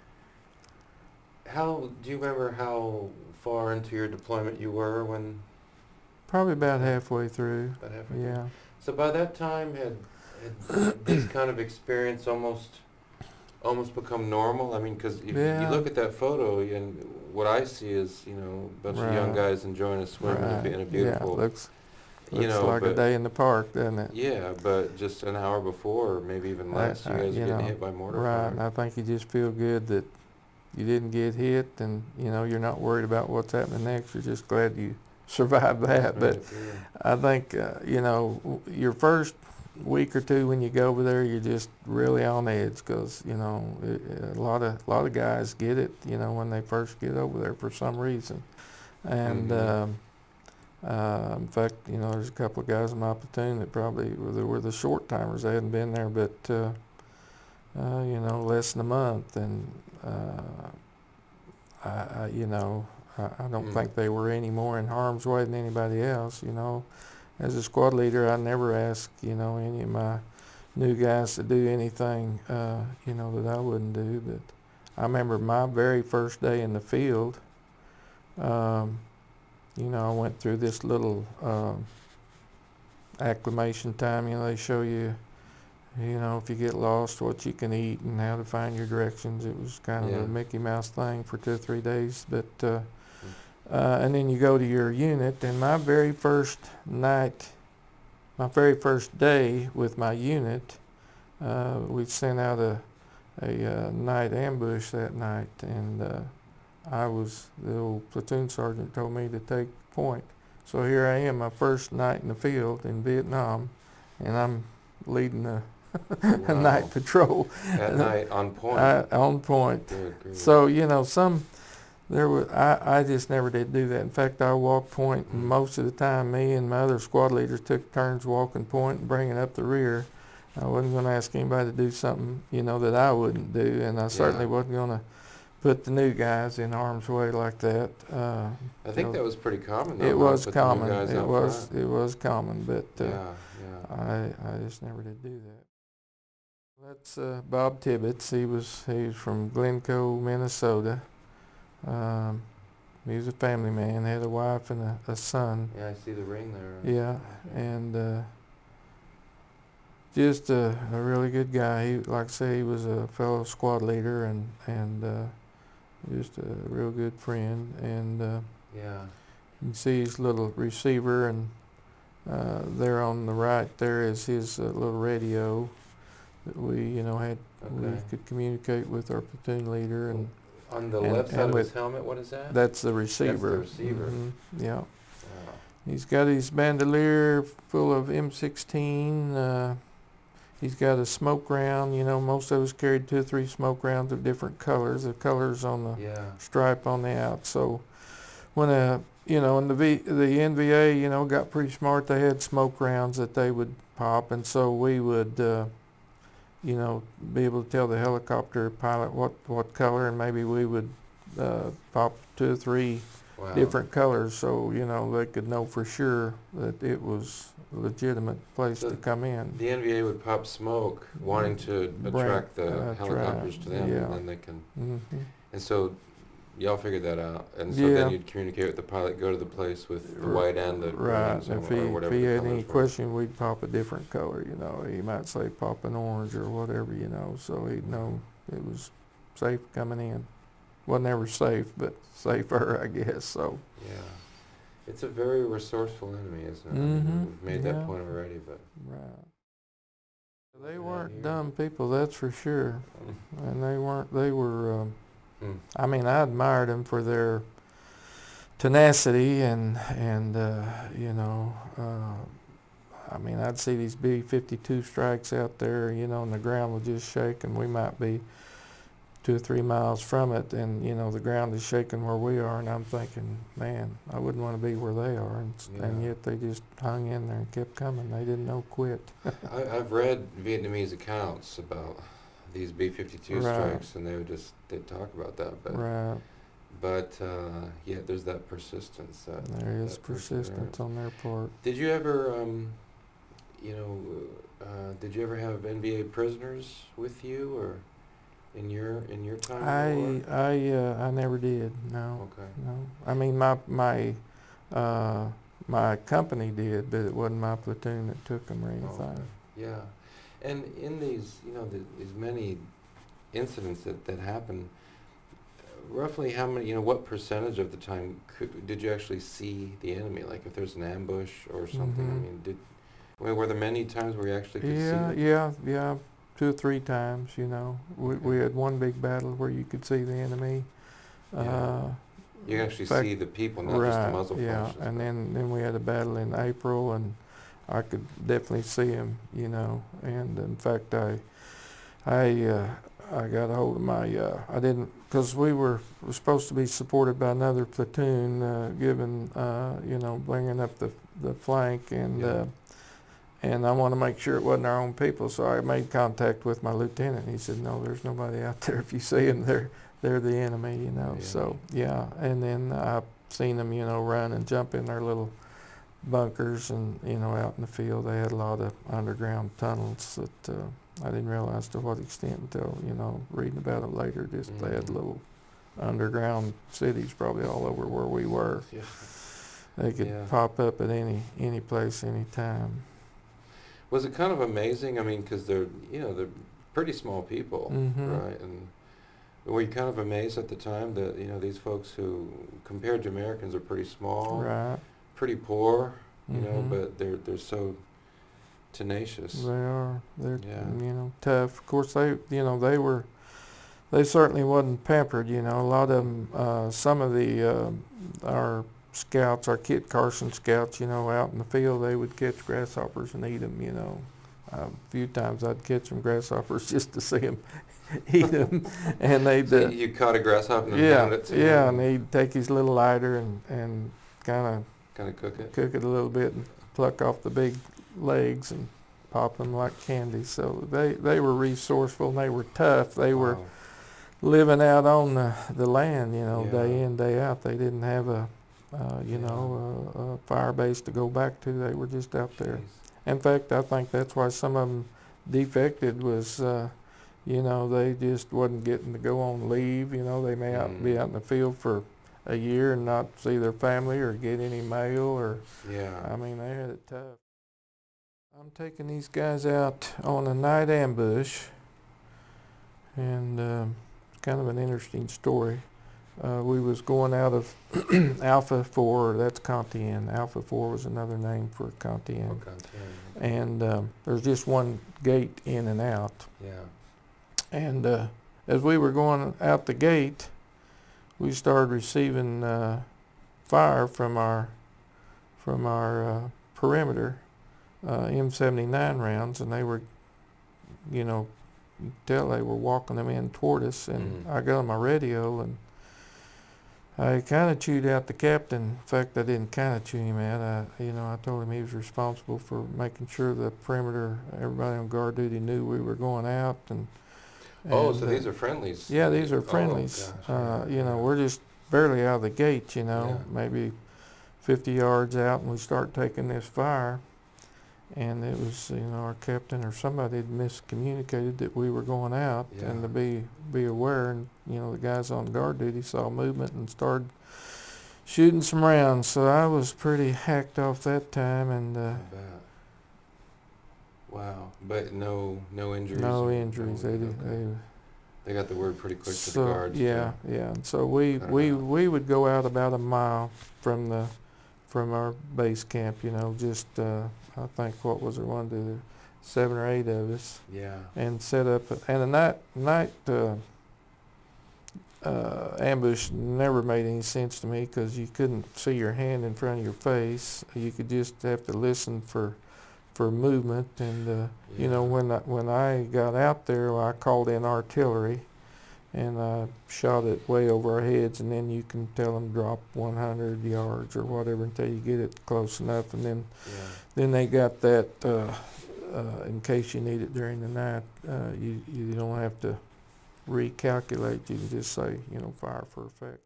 How do you remember how far into your deployment you were when Probably about halfway through. that happened? Yeah. So by that time, had, had this kind of experience almost almost become normal? I mean, because if Yeah. you look at that photo, and what I see is you know a bunch of young guys enjoying a swim in a, right. in a beautiful. Yeah. Looks you know, like a day in the park, doesn't it? yeah, but just an hour before, or maybe even I- less, you I- guys you are getting know, hit by mortar Right. And. I think you just feel good that you didn't get hit, and you know you're not worried about what's happening next. You're just glad you survived that. But yeah. I think uh, you know w- your first week or two when you go over there, you're just really on edge because you know it, a lot of a lot of guys get it. You know when they first get over there for some reason, and Mhm. um, uh, in fact, you know there's a couple of guys in my platoon that probably were the, were the short timers. They hadn't been there, but uh, uh, you know less than a month, and uh, I, I you know. I I don't Mm. think they were any more in harm's way than anybody else, you know as a squad leader, I never ask, you know, any of my new guys to do anything, uh, you know, that I wouldn't do. But I remember my very first day in the field, um, you know, I went through this little um, acclimation time. You know, they show you, you know, if you get lost, what you can eat and how to find your directions. It was kind of Yeah. a Mickey Mouse thing for two or three days. But uh, uh, and then you go to your unit. And my very first night, my very first day with my unit, uh, we sent out a a uh, night ambush that night, and uh, I was the old platoon sergeant told me to take point. So here I am, my first night in the field in Vietnam, and I'm leading a, a Wow. night patrol At night on point. uh, on point. Good. So you know, some there was I, I just never did do that. In fact, I walked point, and Mm. most of the time, me and my other squad leaders took turns walking point and bringing up the rear. I wasn't going to ask anybody to do something you know that I wouldn't do, and I certainly Yeah. wasn't going to put the new guys in harm's way like that. Uh, I think that was pretty common. Though, it was with the new common. It was front. it was common, but uh, yeah, yeah. I I just never did do that. That's uh, Bob Tibbetts. He was he was from Glencoe, Minnesota. Um, he was a family man. Had a wife and a, a son. Yeah, I see the ring there. Yeah, and uh, just a, a really good guy. He, like I say, he was a fellow squad leader and and uh, just a real good friend. And uh, Yeah. you can see his little receiver, and uh, there on the right there is his uh, little radio that we, you know, had we could communicate with our platoon leader, and On the and- left side of his helmet, what is that? that's the receiver. receiver. Mhm, Yeah, Wow. he's got his bandolier full of M16. He's got a smoke round. You know, most of us carried two or three smoke rounds of different colors. The colors on the Yeah. stripe on the out. So when a you know, and the v, the NVA, you know, got pretty smart. They had smoke rounds that they would pop, and so we would, uh, you know, be able to tell the helicopter pilot what what color, and maybe we would uh, pop two or three Wow. different colors, so you know they could know for sure that it was legitimate place So to come in. The NVA would pop smoke, wanting to Bring- attract the helicopters to them, yeah. and then they can. hmm And so, y'all figured that out, and so Yeah. then you'd communicate with the pilot, go to the place with the R- white and the Right. or If he if whatever he had any question, we'd pop a different color. You know, he might say pop an orange or whatever. You know, so he'd know it was safe coming in. wasn't never safe, but safer, I guess. So Yeah. It's a very resourceful enemy, isn't it? I mean, Mhm, We've made yeah. that point already, but. right. They weren't here. dumb people, that's for sure. And they weren't. They were. Um, Mm. I mean, I admired them for their tenacity and and uh, you know, uh, I mean, I'd see these B-52 strikes out there, you know, and the ground would just shake, and we might be two or three miles from it, and you know, the ground is shaking where we are, and I'm thinking, man, I wouldn't want to be where they are, and, s- and yet they just hung in there and kept coming. They didn't know quit. I, I've read Vietnamese accounts about these B-52 Right. strikes, and they would just they'd talk about that, but right. but uh, yeah, there's that persistence. That, There is that persistence on their part. Did you ever, um, you know, uh, did you ever have NVA prisoners with you, or in your in your time? I? I uh, I never did. No, Okay. no. I mean my my uh, my company did, but it wasn't my platoon that took them or anything. okay. Yeah, and in these, you know, the, these many incidents that that happen, roughly how many, you know, what percentage of the time could, did you actually see the enemy? Like if there's an ambush or something. I Mhm. mean, did I mean, were there many times where you actually could Yeah, see? yeah, yeah. Two or three times, you know. We we had one big battle where you could see the enemy. Yeah. Uh, You actually fact- see the people, not just the right, muzzle yeah. flashes. And then then we had a battle in April, and I could definitely see him, you know. And in fact, I I uh, I got a hold of my uh, I didn't because we were, were supposed to be supported by another platoon, uh, given uh, you know bringing up the the flank and. Yeah. And I want to make sure it wasn't our own people, so I made contact with my lieutenant. He said, "No, there's nobody out there. If you see them, they're they're the enemy, you know." Yeah. So yeah, and then I've seen them, you know, run and jump in their little bunkers, and you know, out in the field, they had a lot of underground tunnels that uh, I didn't realize to what extent until you know reading about it later. Just they had Mhm. little underground cities probably all over where we were. Yeah. They could Yeah. pop up at any any place, any time. Was it kind of amazing? I mean, because they're you know they're pretty small people, Mhm. right? And were you kind of amazed at the time that you know these folks who, compared to Americans, are pretty small, Right. pretty poor, you know, Mhm. but they're they're so tenacious. They are. They're Yeah. you know tough. Of course, they you know they were. They certainly wasn't pampered. You know, a lot of them. Uh, some of the uh, our scouts, our Kit Carson scouts, you know, out in the field, they would catch grasshoppers and eat them. You know, a few times I'd catch some grasshoppers just to see them eat them, and they'd. So Uh, you caught a grasshopper and yeah, it to yeah, and he'd take his little lighter and and kind of kind of cook it. cook it a little bit and pluck off the big legs and pop them like candy. So they, they were resourceful and they were tough. They were Wow. living out on the, the land, you know, day in, day out. They didn't have a, uh, you Yeah. know, a, a fire base to go back to. They were just out there. Jeez. In fact, I think that's why some of them defected was, uh, you know, they just wasn't getting to go on leave. You know, they may out, be Mm. out in the field for a year and not see their family or get any mail or Yeah. I mean, they had it tough. I'm taking these guys out on a night ambush, and um, it's kind of an interesting story. Uh, we was going out of Alpha 4, that's Con Thien. Alpha 4 was another name for. Okay. Yeah. And um, there's just one gate in and out. Yeah. And uh, as we were going out the gate, we started receiving uh, fire from our from our uh, perimeter uh, M79 rounds, and they were you know, you could tell they were walking them in toward us, and Mhm. I got on my radio and I kind of chewed out the captain. In fact, I didn't kind of chew him out. I, you know, I told him he was responsible for making sure the perimeter, everybody on guard duty knew we were going out. And, Oh, so uh, these are friendlies. yeah, these are Oh, friendlies. gosh, uh, you know, we're just barely out of the gate. You know, Yeah. maybe 50 yards out, and we start taking this fire. And it was, you know, our captain or somebody had miscommunicated that we were going out, Yeah. and to be be aware. And you know, the guys on guard duty saw movement and started shooting some rounds. So I was pretty hacked off that time, and uh. Wow, but no, no injuries. no injuries. no- They, did, okay. they They got the word pretty quick to the guards. yeah, yeah. And so we, we, out. we would go out about a mile from the, from our base camp, you know, just, uh, I think, what was there, seven or eight of us, Yeah. and set up, a- and the night, night, uh, uh, ambush never made any sense to me because you couldn't see your hand in front of your face. You could just have to listen for, for movement and, uh, you know, when I, when I got out there, I called in artillery and I shot it way over our heads and then you can tell them drop 100 yards or whatever until you get it close enough and then, Yeah. then they got that, uh, uh, in case you need it during the night, uh, you, you don't have to recalculate. You can just say, you know, fire for effect.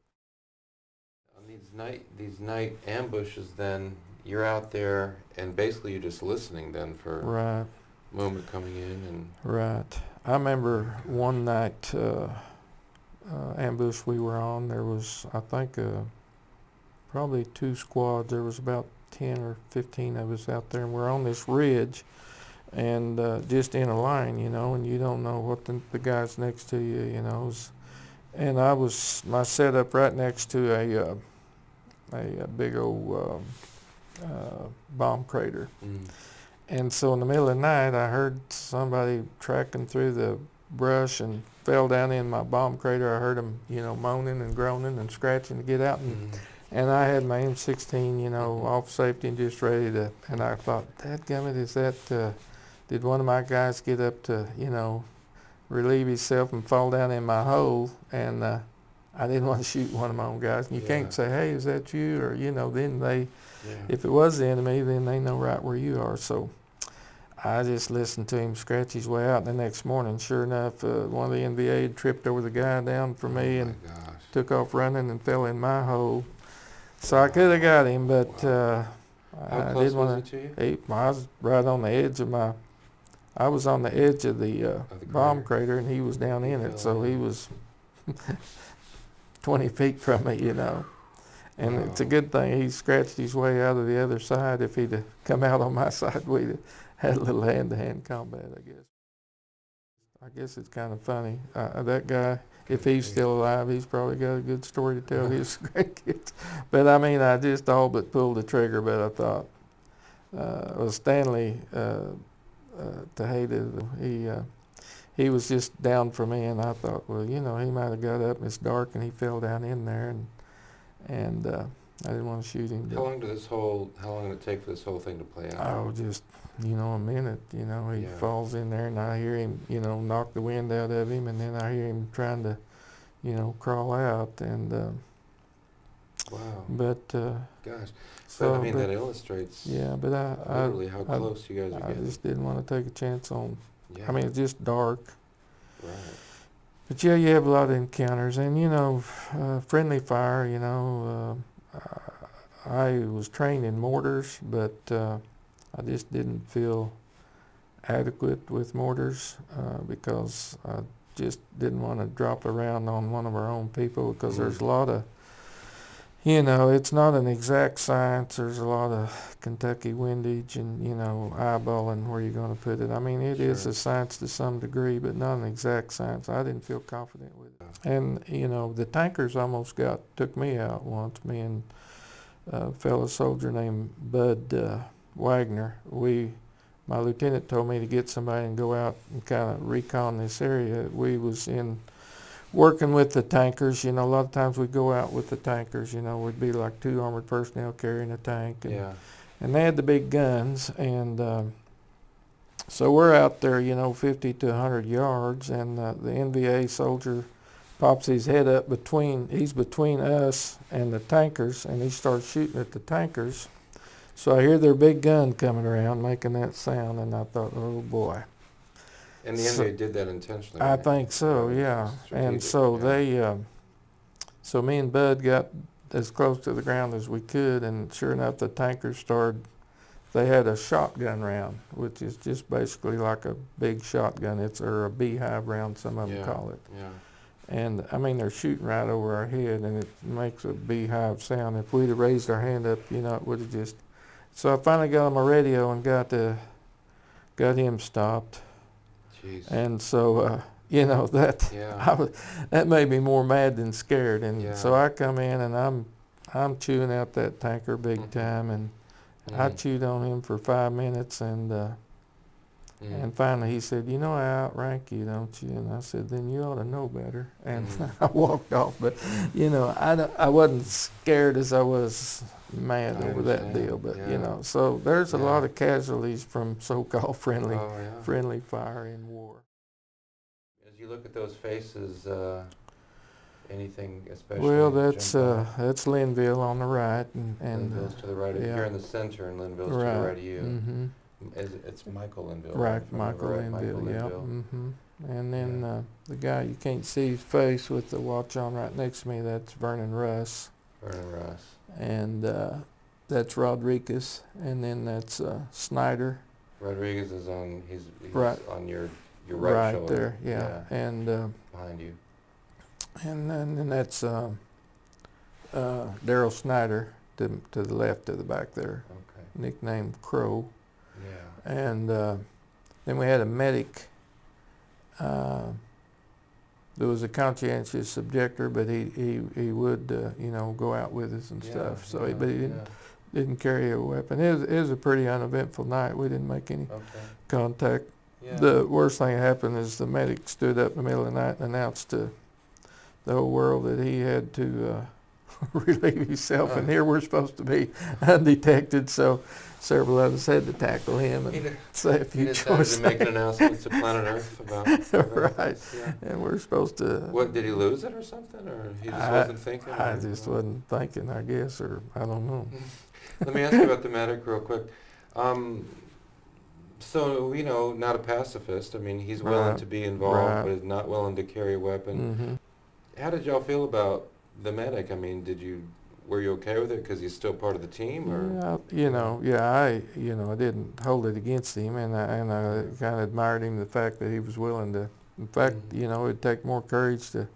On these night, these night ambushes, then you're out there, and basically you're just listening then for Right. moment coming in, and Right. I remember one night uh, uh, ambush we were on. There was, I think, uh, probably two squads. There was about ten or fifteen of us out there, and we're on this ridge, and uh, just in a line, you know, and you don't know what the, the guys next to you, you know. and I was my setup right next to a uh, a, a big old um, uh, bomb crater. mm, And so in the middle of the night, I heard somebody tracking through the brush and fell down in my bomb crater. I heard them, you know, moaning and groaning and scratching to get out. And, mm, and I had my M16, you know, off safety and just ready to. And I thought, that gummit, is that, uh, did one of my guys get up to, you know, relieve himself and fall down in my hole? And uh, I didn't want to shoot one of my own guys. And you Yeah. can't say, hey, is that you? Or, you know, then they, yeah. if it was the enemy, then they know right where you are. So I just listened to him scratch his way out. The next morning, sure enough, uh, one of the NVA had tripped over the guy down for me oh and gosh. took off running and fell in my hole. So I could have got him, but uh, How I close didn't was want it to you? to. He, I was right on the edge of my. I was on the edge of the, uh, Of the bomb crater. and he was down in it. So he was 20 feet from me, you know. And it's a good thing he scratched his way out of the other side. If he'd have come out on my side, we'd have had a little hand-to-hand combat, I guess. I guess it's kind of funny. Uh, that guy, if he's still alive, he's probably got a good story to tell his grandkids. But I mean, I just all but pulled the trigger. But I thought, uh, well, Stanley uh, uh, Tejada, he uh, he was just down for me, and I thought, well, you know, he might have got up. and It's dark, and he fell down in there, and and uh, I didn't want to shoot him. How long did this whole? How long did it take for this whole thing to play out? oh, just you know, a minute. You know, he Yeah. falls in there, and I hear him, you know, knock the wind out of him, and then I hear him trying to, you know, crawl out, and uh, Wow. but uh, Gosh. so but I mean, but, that illustrates yeah, but I I, literally how I- close you guys are I getting. just didn't want to take a chance on. yeah. I mean, it's just dark. right. But yeah, you have a lot of encounters, and you know, uh, friendly fire. You know, uh, I was trained in mortars, but uh, I just didn't feel adequate with mortars uh, because I just didn't want to drop around on one of our own people because there's a lot of, you know, it's not an exact science. There's a lot of Kentucky windage and you know eyeballing where you're going to put it. I mean, it is Sure. a science to some degree, but not an exact science. I didn't feel confident with it. And you know, the tankers almost got took me out once. Me and a fellow soldier named Bud uh, Wagner. We, my lieutenant told me to get somebody and go out and kind of recon this area. We was in working with the tankers. You know, a lot of times we'd go out with the tankers. You know, we'd be like two armored personnel carrying a tank. And, Yeah. and they had the big guns and um, so we're out there, you know, 50 to 100 yards, and uh, the NVA soldier pops his head up between, he's between us and the tankers, and he starts shooting at the tankers. So I hear their big gun coming around, making that sound, and I thought, oh boy. And the So- did that intentionally. I right? think so, yeah. And so yeah. they, um, so me and Bud got as close to the ground as we could, and sure enough, the tankers started. They had a shotgun round, which is just basically like a big shotgun. It's or a beehive round, some of them Yeah. call it. Yeah. And I mean, they're shooting right over our head, and it makes a beehive sound. If we'd have raised our hand up, you know, it would have just. So I finally got on my radio and got the, got him stopped. Jeez. And so, uh, you know, that yeah. I was, that made me more mad than scared. And so I come in and I'm I'm chewing out that tanker big Mhm. time, and I Mhm. chewed on him for five minutes, and uh, Mhm. and finally he said, "You know I outrank you, don't you?" And I said, "Then you ought to know better." And Mhm. I walked off. But you know, I I wasn't scared as I was mad I over that deal. But Yeah. you know, so there's a Yeah. lot of casualties from so-called friendly Oh, yeah. friendly fire in war. As you look at those faces, uh, anything especially? Well, that's uh, that's Linville on the right, and and Linville's to the right of. You're in the center, and Linville's to the right of you. hmm Is it's Michael Linville. Right, Michael right, Linville. Yeah. Linville. hmm And then uh, the guy you can't see his face with the watch on right next to me. That's Vernon Russ, Vernon Ross. And uh, that's Rodriguez, and then that's uh, Snyder. Rodriguez is on. He's, he's Right. on your your right, shoulder. there. Yeah. And uh, behind you. and then and that's uh, uh, Daryl Snyder to to the left of the back there, Okay. nicknamed Crow. Yeah. And uh, then we had a medic. There was a conscientious objector, but he he, he would uh, you know go out with us and Yeah, stuff. So he, yeah, but he didn't yeah. didn't carry a weapon. It was, it was a pretty uneventful night. We didn't make any Okay. contact. The worst thing that happened is the medic stood up in the middle of the night and announced to the whole world that he had to uh, relieve himself, and here we're supposed to be undetected. So several of us had to tackle him and de- say a he few decided choice to make an announcement to planet Earth about. Right. Yeah. And we're supposed to. What did he lose it or something, or he just I- wasn't thinking? I just wasn't thinking, I guess, or I don't know. Let me ask you about the medic real quick. Um, so you know, not a pacifist. I mean, he's willing Right. to be involved, Right. but is not willing to carry a weapon. hmm How did y'all feel about the medic? I mean, did you were you okay with it because he's still part of the team, or Yeah, you know, yeah, I, you know, I didn't hold it against him, and I, and I kind of admired him the fact that he was willing to. In fact, Mhm. you know, it'd take more courage to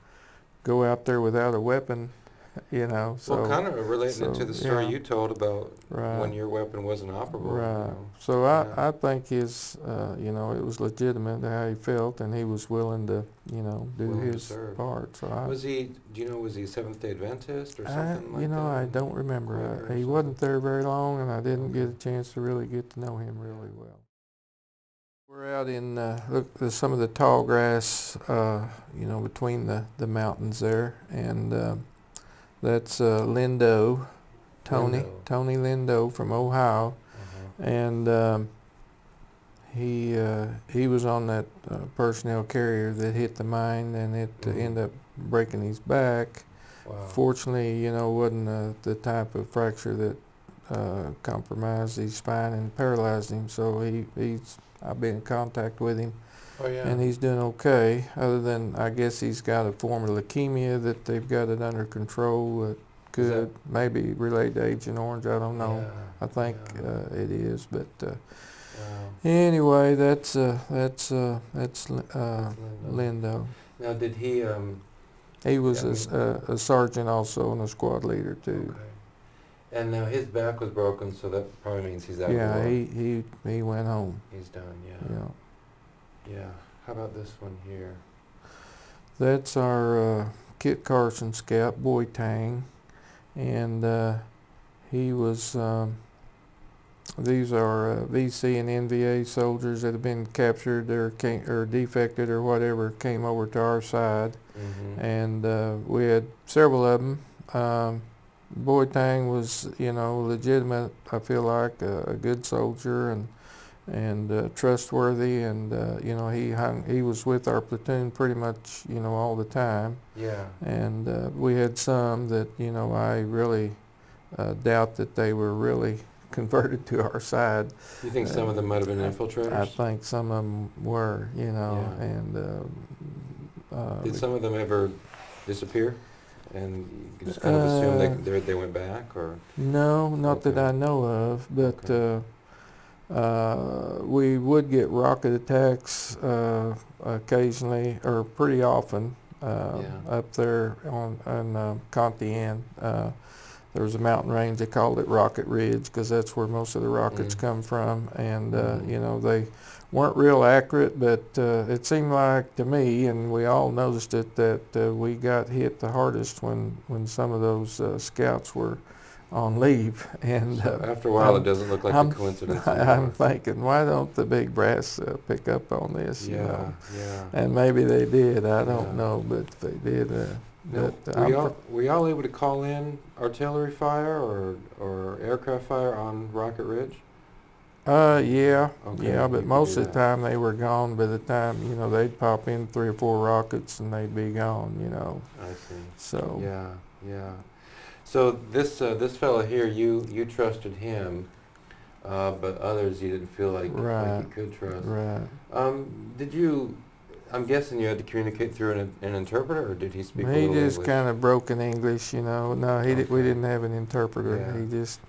go out there without a weapon, you know. So well, kind of relating it so, to the story yeah. you told about right, when your weapon wasn't operable. you right. know. So I, Yeah. I think his, uh, you know, it was legitimate how he felt, and he was willing to, you know, do Willing his part. So I, Was he? Do you know? Was he Seventh Day Adventist or I, something like you know, that? I don't remember. I, he wasn't there very long, and I didn't get a chance to really get to know him really well. We're out in uh, look there's some of the tall grass, uh, you know, between the, the mountains there, and uh, that's uh, Lindo, Tony Lindo. Tony Lindo from Ohio, Uh-huh. and um, he uh, he was on that uh, personnel carrier that hit the mine, and it uh, Mhm. ended up breaking his back. Wow. Fortunately, you know, wasn't uh, the type of fracture that uh, compromised his spine and paralyzed him. So he, he's I've been in contact with him, oh yeah. and he's doing okay. Other than I guess he's got a form of leukemia that they've got it under control. That could maybe relate to Agent Orange. I don't know. Yeah, I think yeah. uh, it is, but uh, Wow. anyway, that's uh, that's uh, that's uh, That's Lindo. Lindo. Now, did he? Um, He was Yeah, a, I s- a- a sergeant also and a squad leader too. okay. And now his back was broken, so that probably means he's out of Yeah, he, he he went home. He's done. Yeah. Yeah, Yeah. How about this one here? that's our uh, Kit Carson scout, Boy Tang, and uh, he was. Um, these are uh, VC and NVA soldiers that have been captured or came, or defected or whatever came over to our side, Mm-hmm. and uh, we had several of them. Um, Boy Tang was, you know, legitimate. I feel like a, a good soldier, and and uh, trustworthy, and uh, you know he hung, he was with our platoon pretty much you know all the time, Yeah. and uh, we had some that you know I really uh, doubt that they were really converted to our side. You think some of them might have been infiltrators? I think some of them were, you know, Yeah. and uh, uh, Did some of them ever disappear? And you just kind of assume Uh, they, they, they went back, or? No, not that I know of, but Okay. Uh, we would get rocket attacks uh, occasionally, or pretty often, uh, Yeah. up there on on uh, Con Thien Uh, there was a mountain range. They called it Rocket Ridge because that's where most of the rockets Mm. come from, and uh, Mhm. you know they weren't real accurate, but uh, it seemed like to me, and we all noticed it, that uh, we got hit the hardest when when some of those uh, scouts were on leave, and So uh, after a while, it I'm- doesn't look like I'm- a coincidence I'm thinking, why don't the big brass uh, pick up on this? You Yeah, know? yeah. And maybe they did. I don't Yeah. know, but they did. Uh, Now, but were I'm y'all, were y'all able to call in artillery fire or, or aircraft fire on Rocket Ridge? Uh, yeah, Okay, yeah, but most of the time they were gone by the time, you know, they'd pop in three or four rockets and they'd be gone, you know, I see. so. Yeah, yeah. So this uh, this fellow here, you you trusted him, uh, but others you didn't feel like, like you could trust. Right. Um, did you? I'm guessing you had to communicate through an, an interpreter, or did he speak a He just kind of broken English, you know. No, he did, we didn't have an interpreter. Yeah. He just,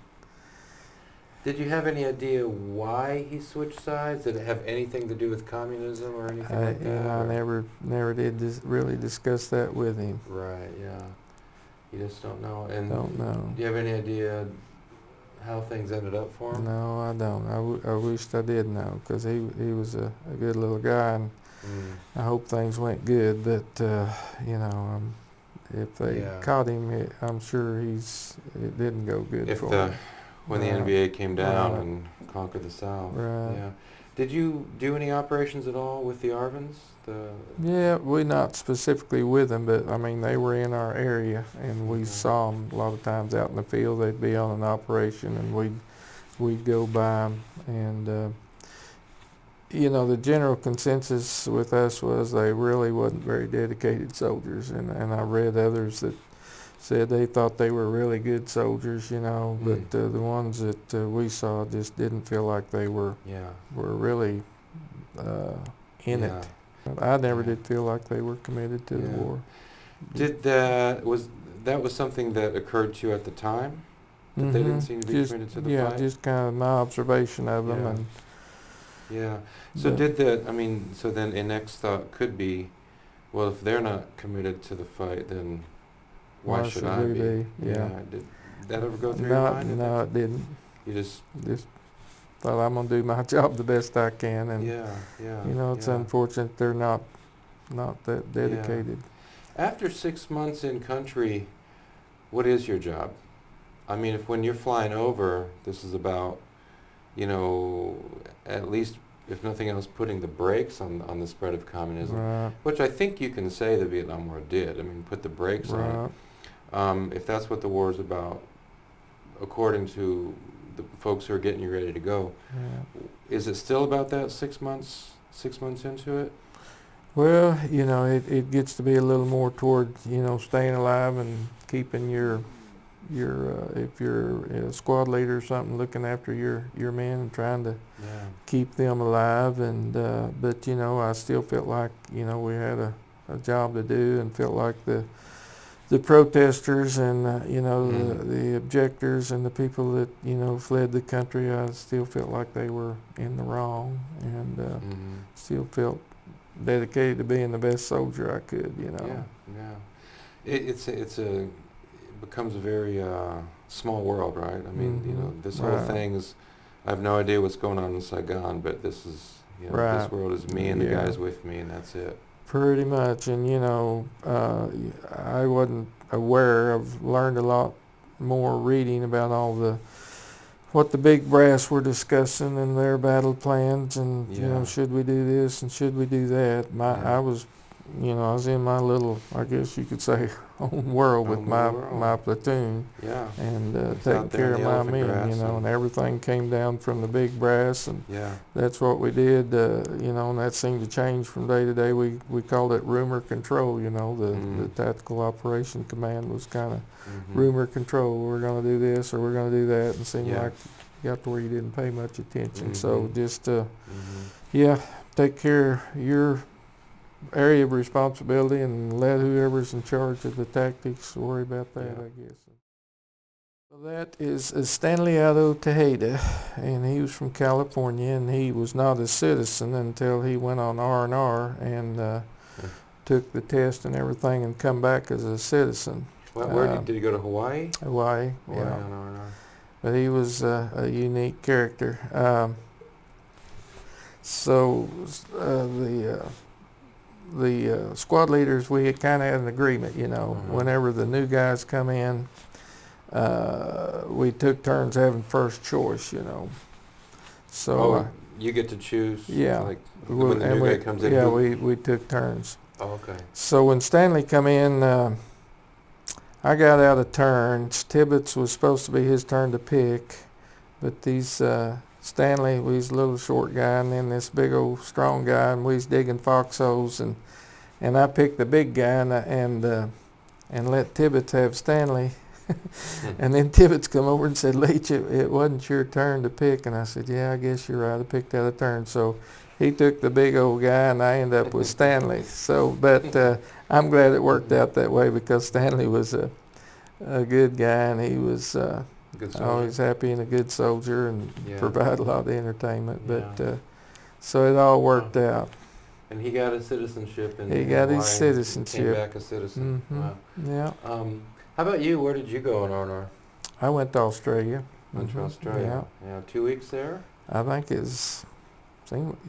Did you have any idea why he switched sides? Did it have anything to do with communism or anything I, like you that? know, I never, never did dis- really discuss that with him. Right. Yeah. You just don't know. And Don't know. do you have any idea how things ended up for him? No, I don't. I, w- I wished I did know because he he was a, a good little guy, and Mm. I hope things went good. But uh, you know, um, if they Yeah. caught him, it, I'm sure he's it didn't go good If for the him. when the NVA came down and conquered the South. Right. Yeah. Did you do any operations at all with the ARVNs? The Yeah, we not specifically with them, but I mean they were in our area, and we Okay. saw them a lot of times out in the field. They'd be on an operation, and we'd we'd go by 'em and. Uh, you know, the general consensus with us was they really wasn't very dedicated soldiers, and and I read others that said they thought they were really good soldiers, you know, Mm. but uh, the ones that uh, we saw just didn't feel like they were yeah. were really uh, in yeah. it. I never Yeah. did feel like they were committed to the war. Did that was that was something that occurred to you at the time? That they didn't Mhm. seem to be just, committed to the yeah, fight? just kind of my observation of them, Yeah. and Yeah. So did that? I mean, so then a next thought could be, well, if they're not committed to the fight, then why, Why should, should I we be? be? Yeah. Did that ever go through no, your mind? no, it didn't. You just Just thought I'm gonna do my job the best I can, and yeah, yeah. you know it's yeah. unfortunate they're not not that dedicated. After six months in country, what is your job? I mean, if when you're flying over, this is about, you know, at least if nothing else, putting the brakes on on the spread of communism, Right, which I think you can say the Vietnam War did. I mean, put the brakes on. it. Um, if that's what the war is about, according to the folks who are getting you ready to go, Yeah. is it still about that six months? Six months into it? Well, you know, it, it gets to be a little more toward, you know, staying alive and keeping your, your, uh, if you're a squad leader or something, looking after your, your men and trying to Yeah. keep them alive. And, uh, but, you know, I still felt like, you know, we had a, a job to do and felt like the, the protesters and, uh, you know, Mm. the, the objectors and the people that, you know, fled the country, I still felt like they were in the wrong and, uh, hmm still felt dedicated to being the best soldier I could, you know. Yeah, yeah. It, it's it's a it becomes a very uh, small world, right? I mean, you know, Mhm. this whole Right. thing is. I have no idea what's going on in Saigon, but this is you know, this world is me and the guys with me, and that's it. Pretty much, and you know, uh, I wasn't aware. I've learned a lot more reading about all the what the big brass were discussing and their battle plans, and you know, should we do this and should we do that. My Yeah. I was you know, I was in my little, I guess you could say, own world with my world. my platoon Yeah, and uh, taking out there in care of my men, you know, and- and everything came down from the big brass, and yeah, that's what we did, uh, you know, and that seemed to change from day to day. We we called it rumor control, you know, the Mm. the tactical operation command was kind of mhm. rumor control. We're going to do this or we're going to do that, and seemed Yeah. like you got to where you didn't pay much attention. So Mhm. just uh, Mhm. yeah, take care of your area of responsibility and let whoever's in charge of the tactics worry about that, Yeah. I guess. So that is, Stanley Otto Tejeda, and he was from California, and he was not a citizen until he went on R and R and uh, Yeah. took the test and everything, and come back as a citizen. Where, where did, did he go to Hawaii? Hawaii, Hawaii yeah. on R&R. but he was uh, a unique character. Um, so uh, the uh, the uh, squad leaders, we had kind of had an agreement, you know, Mhm. whenever the new guys come in, uh, we took turns having first choice, you know. So oh, uh, you get to choose. yeah, Like we- when the new we, guy comes in. yeah, who- we we took turns. Oh, okay. So when Stanley come in, uh, I got out of turns. Tibbetts was supposed to be his turn to pick, but these uh, Stanley, we was a little short guy, and then this big old strong guy, and we was digging foxholes, and and I picked the big guy, and I- and uh, and let Tibbetts have Stanley. and then Tibbetts come over and said, Leach, it, it wasn't your turn to pick. And I said, yeah, I guess you're right. I picked out a turn. So he took the big old guy, and I ended up with Stanley. So, but uh, I'm glad it worked out that way because Stanley was a, a good guy, and he was uh, Good soldier. always happy and a good soldier and Yeah. provide a lot of entertainment. But Yeah. uh, so it all worked out. And he got his citizenship in He in got his Hawaii citizenship. Came back a citizen. Mhm. Wow. Yeah, Um, how about you? Where did you go in R&R? I went to Australia. Went to Mhm. Australia. Yeah. Two weeks there. Yeah, I think it's,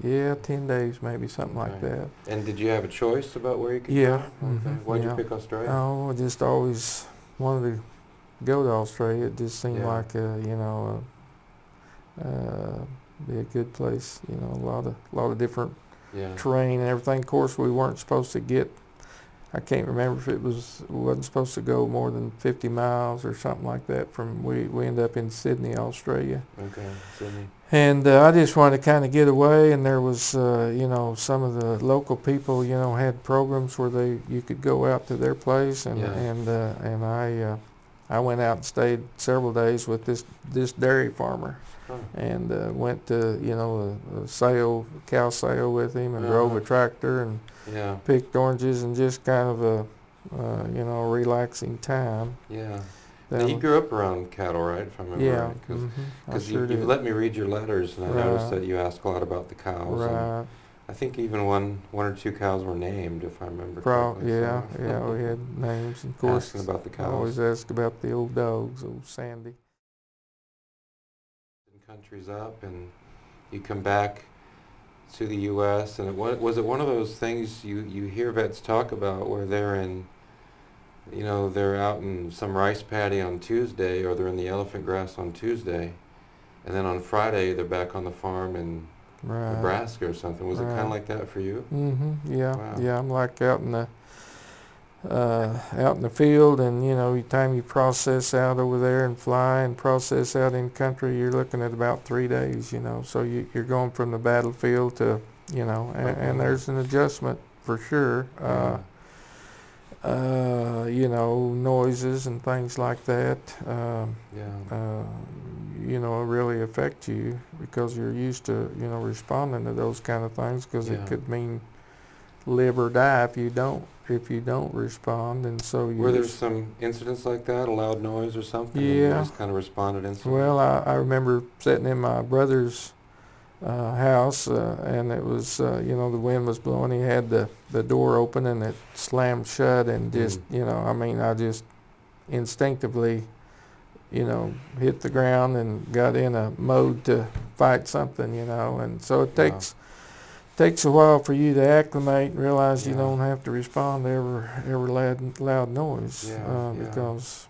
yeah, ten days maybe something like Okay. that. And did you have a choice about where you could Yeah, go? Okay. mhm, Why'd yeah. you pick Australia? Oh, I just always wanted to go to Australia. It just seemed Yeah. like a, you know, a, uh, be a good place. You know, a lot of a lot of different yeah. terrain and everything. Of course, we weren't supposed to get. I can't remember if it was wasn't supposed to go more than 50 miles or something like that. From we we ended up in Sydney, Australia. Okay. Sydney. And uh, I just wanted to kind of get away, and there was, uh, you know, some of the local people, you know, had programs where they you could go out to their place, and Yeah. and uh, and I uh, I went out and stayed several days with this this dairy farmer, Oh. and uh, went to you know a, a sale cow sale with him, and drove a Uh-huh. tractor and Yeah. picked oranges, and just kind of a uh, you know relaxing time. Yeah. Now, you grew up around cattle, right? If I remember yeah, right. Because mhm, I you, sure you've let me read your letters, and I noticed that you ask a lot about the cows. and right. I think even one one or two cows were named, if I remember Pro, correctly. yeah, so- yeah, we had names, and of course, Asking about the I cows. always ask about the old dogs, old Sandy. countries up and you come back to the U.S. and it, wa- was it one of those things you, you hear vets talk about where they're in, you know, they're out in some rice paddy on Tuesday or they're in the elephant grass on Tuesday and then on Friday they're back on the farm in Right. Nebraska or something. Was it kind of like that for you? Mm-hmm. Yeah, Wow. yeah. I'm like out in the uh, out in the field, and you know, time you process out over there and fly and process out in country, you're looking at about three days. You know, so you, you're going from the battlefield to you know, and, Okay. and there's an adjustment for sure. Uh, uh, you know, noises and things like that. Um, yeah. uh, you know, really affect you because you're used to, you know, responding to those kind of things because Yeah. it could mean live or die if you don't if you don't respond, and so you. Were there some incidents like that, a loud noise or something? Yeah. just kind of responded instantly? well, I, I remember sitting in my brother's uh, house, uh, and it was, uh, you know, the wind was blowing. He had the the door open, and it slammed shut, and just, Mm. you know, I mean, I just instinctively, you know, hit the ground and got in a mode to fight something, you know, and so it takes takes a while for you to acclimate and realize you don't have to respond to every every loud loud noise Yeah, uh, yeah. because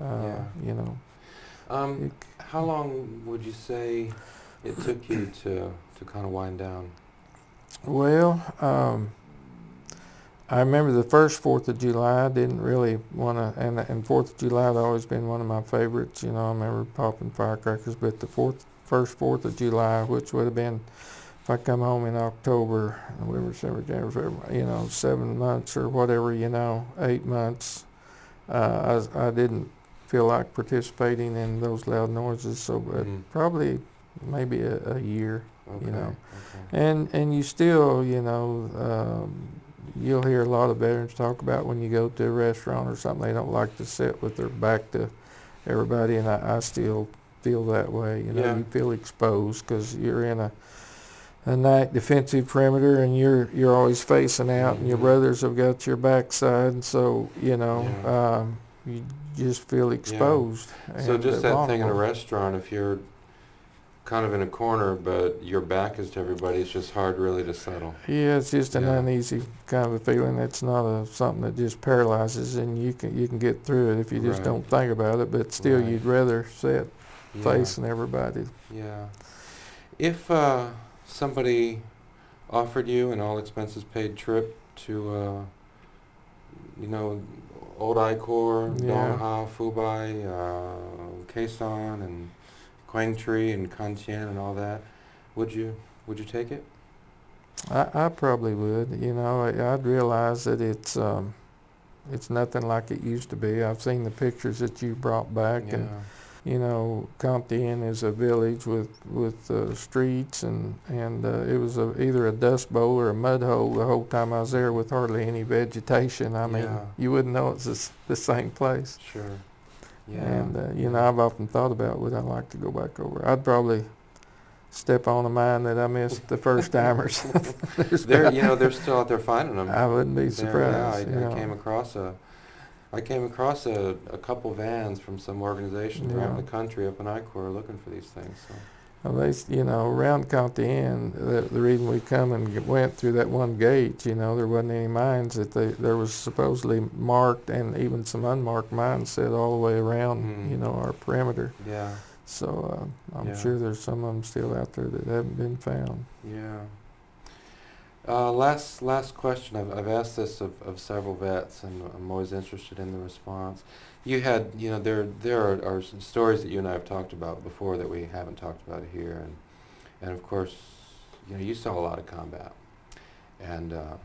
uh, you know Um, it, How long would you say it took you to, to kind of wind down? well um, I remember the first Fourth of July. I didn't really want to, and and Fourth of July had always been one of my favorites. You know, I remember popping firecrackers. But the fourth, first Fourth of July, which would have been if I come home in October, November, December, January, February, you know, seven months or whatever, you know, eight months, uh, I, I didn't feel like participating in those loud noises. So, but Mhm. probably maybe a, a year. Okay. know. Okay. And and you still, you know, um, you'll hear a lot of veterans talk about when you go to a restaurant or something, they don't like to sit with their back to everybody, and I, I still feel that way. You know, Yeah. you feel exposed because you're in a a night defensive perimeter, and you're you're always facing out, and your Mhm. brothers have got your backside, and so you know, Yeah. um, you just feel exposed. So and, just that thing in a restaurant, if you're kind of in a corner, but your back is to everybody, it's just hard really to settle. Yeah, it's just an Yeah. uneasy kind of a feeling. It's not a something that just paralyzes, and you can you can get through it if you just Right. don't think about it. But still, Right. you'd rather sit Yeah. facing everybody. Yeah. If uh, somebody offered you an all expenses paid trip to, uh, you know, Old I Corps, Yeah. Dong Ha, Fubai, uh, Quezon, and Quang Tri, and Con Thien, and all that, would you would you take it? I, I probably would. You know, I, I'd realize that it's um, it's nothing like it used to be. I've seen the pictures that you brought back, yeah. and you know, Con Thien is a village with with uh, streets, and and uh, it was a, either a dust bowl or a mud hole the whole time I was there, with hardly any vegetation. I mean, Yeah. you wouldn't know it's the the same place. Sure. Yeah. And uh, you know, I've often thought about would I like to go back over. I'd probably step on a mine that I missed the first timers. There's they're you know they're still out there finding them. I wouldn't be surprised. Yeah, I, I came across a, I came across a, a couple vans from some organizations around the country up in I Corps looking for these things. So. Well, they, you know, around Con Thien, the, end. the the, reason we come and went through that one gate, you know, there wasn't any mines that they, there was supposedly marked and even some unmarked mines set all the way around, Mm. you know, our perimeter. Yeah, So uh, I'm Yeah. sure there's some of them still out there that haven't been found. yeah. Uh, last last question. I've, I've asked this of, of several vets, and I'm always interested in the response. You had, you know, there there are, are some stories that you and I have talked about before that we haven't talked about here, and and of course, you know, you saw a lot of combat, and uh,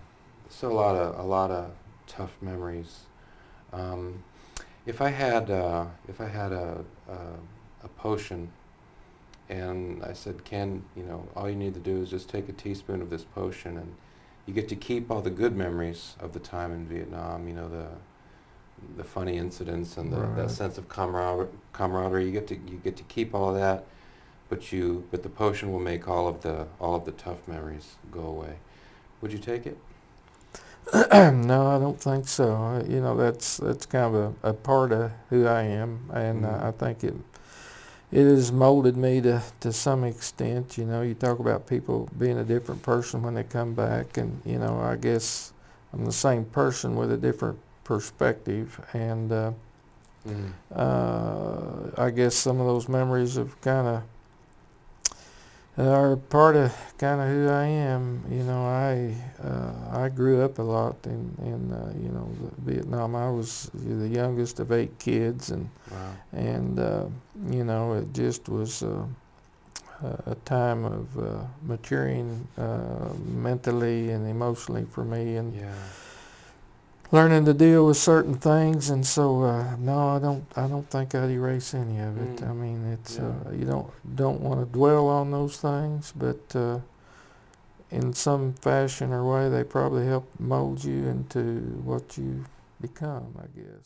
saw a lot of a lot of tough memories. Um, if I had uh, if I had a, a a potion, and I said, Ken, you know, all you need to do is just take a teaspoon of this potion, and you get to keep all the good memories of the time in Vietnam. You know, the the funny incidents and the, that sense of camaraderie, camaraderie. You get to you get to keep all of that, but you but the potion will make all of the all of the tough memories go away. Would you take it? no, I don't think so. Uh, You know, that's that's kind of a, a part of who I am, and Mhm. uh, I think it it has molded me to to some extent. You know, you talk about people being a different person when they come back, and you know, I guess I'm the same person with a different perspective, and uh, Mm. uh, I guess some of those memories have kind of are part of kind of who I am. You know, I uh, I grew up a lot in in uh, you know the Vietnam. I was the youngest of eight kids, and Wow. and uh, you know it just was. Uh, a a time of uh, maturing uh, mentally and emotionally for me, and Yeah. Learning to deal with certain things and so uh, no I don't I don't think I'd erase any of it Mm. I mean it's Yeah. uh, you don't don't want to dwell on those things but uh, in some fashion or way they probably help mold you into what you become I guess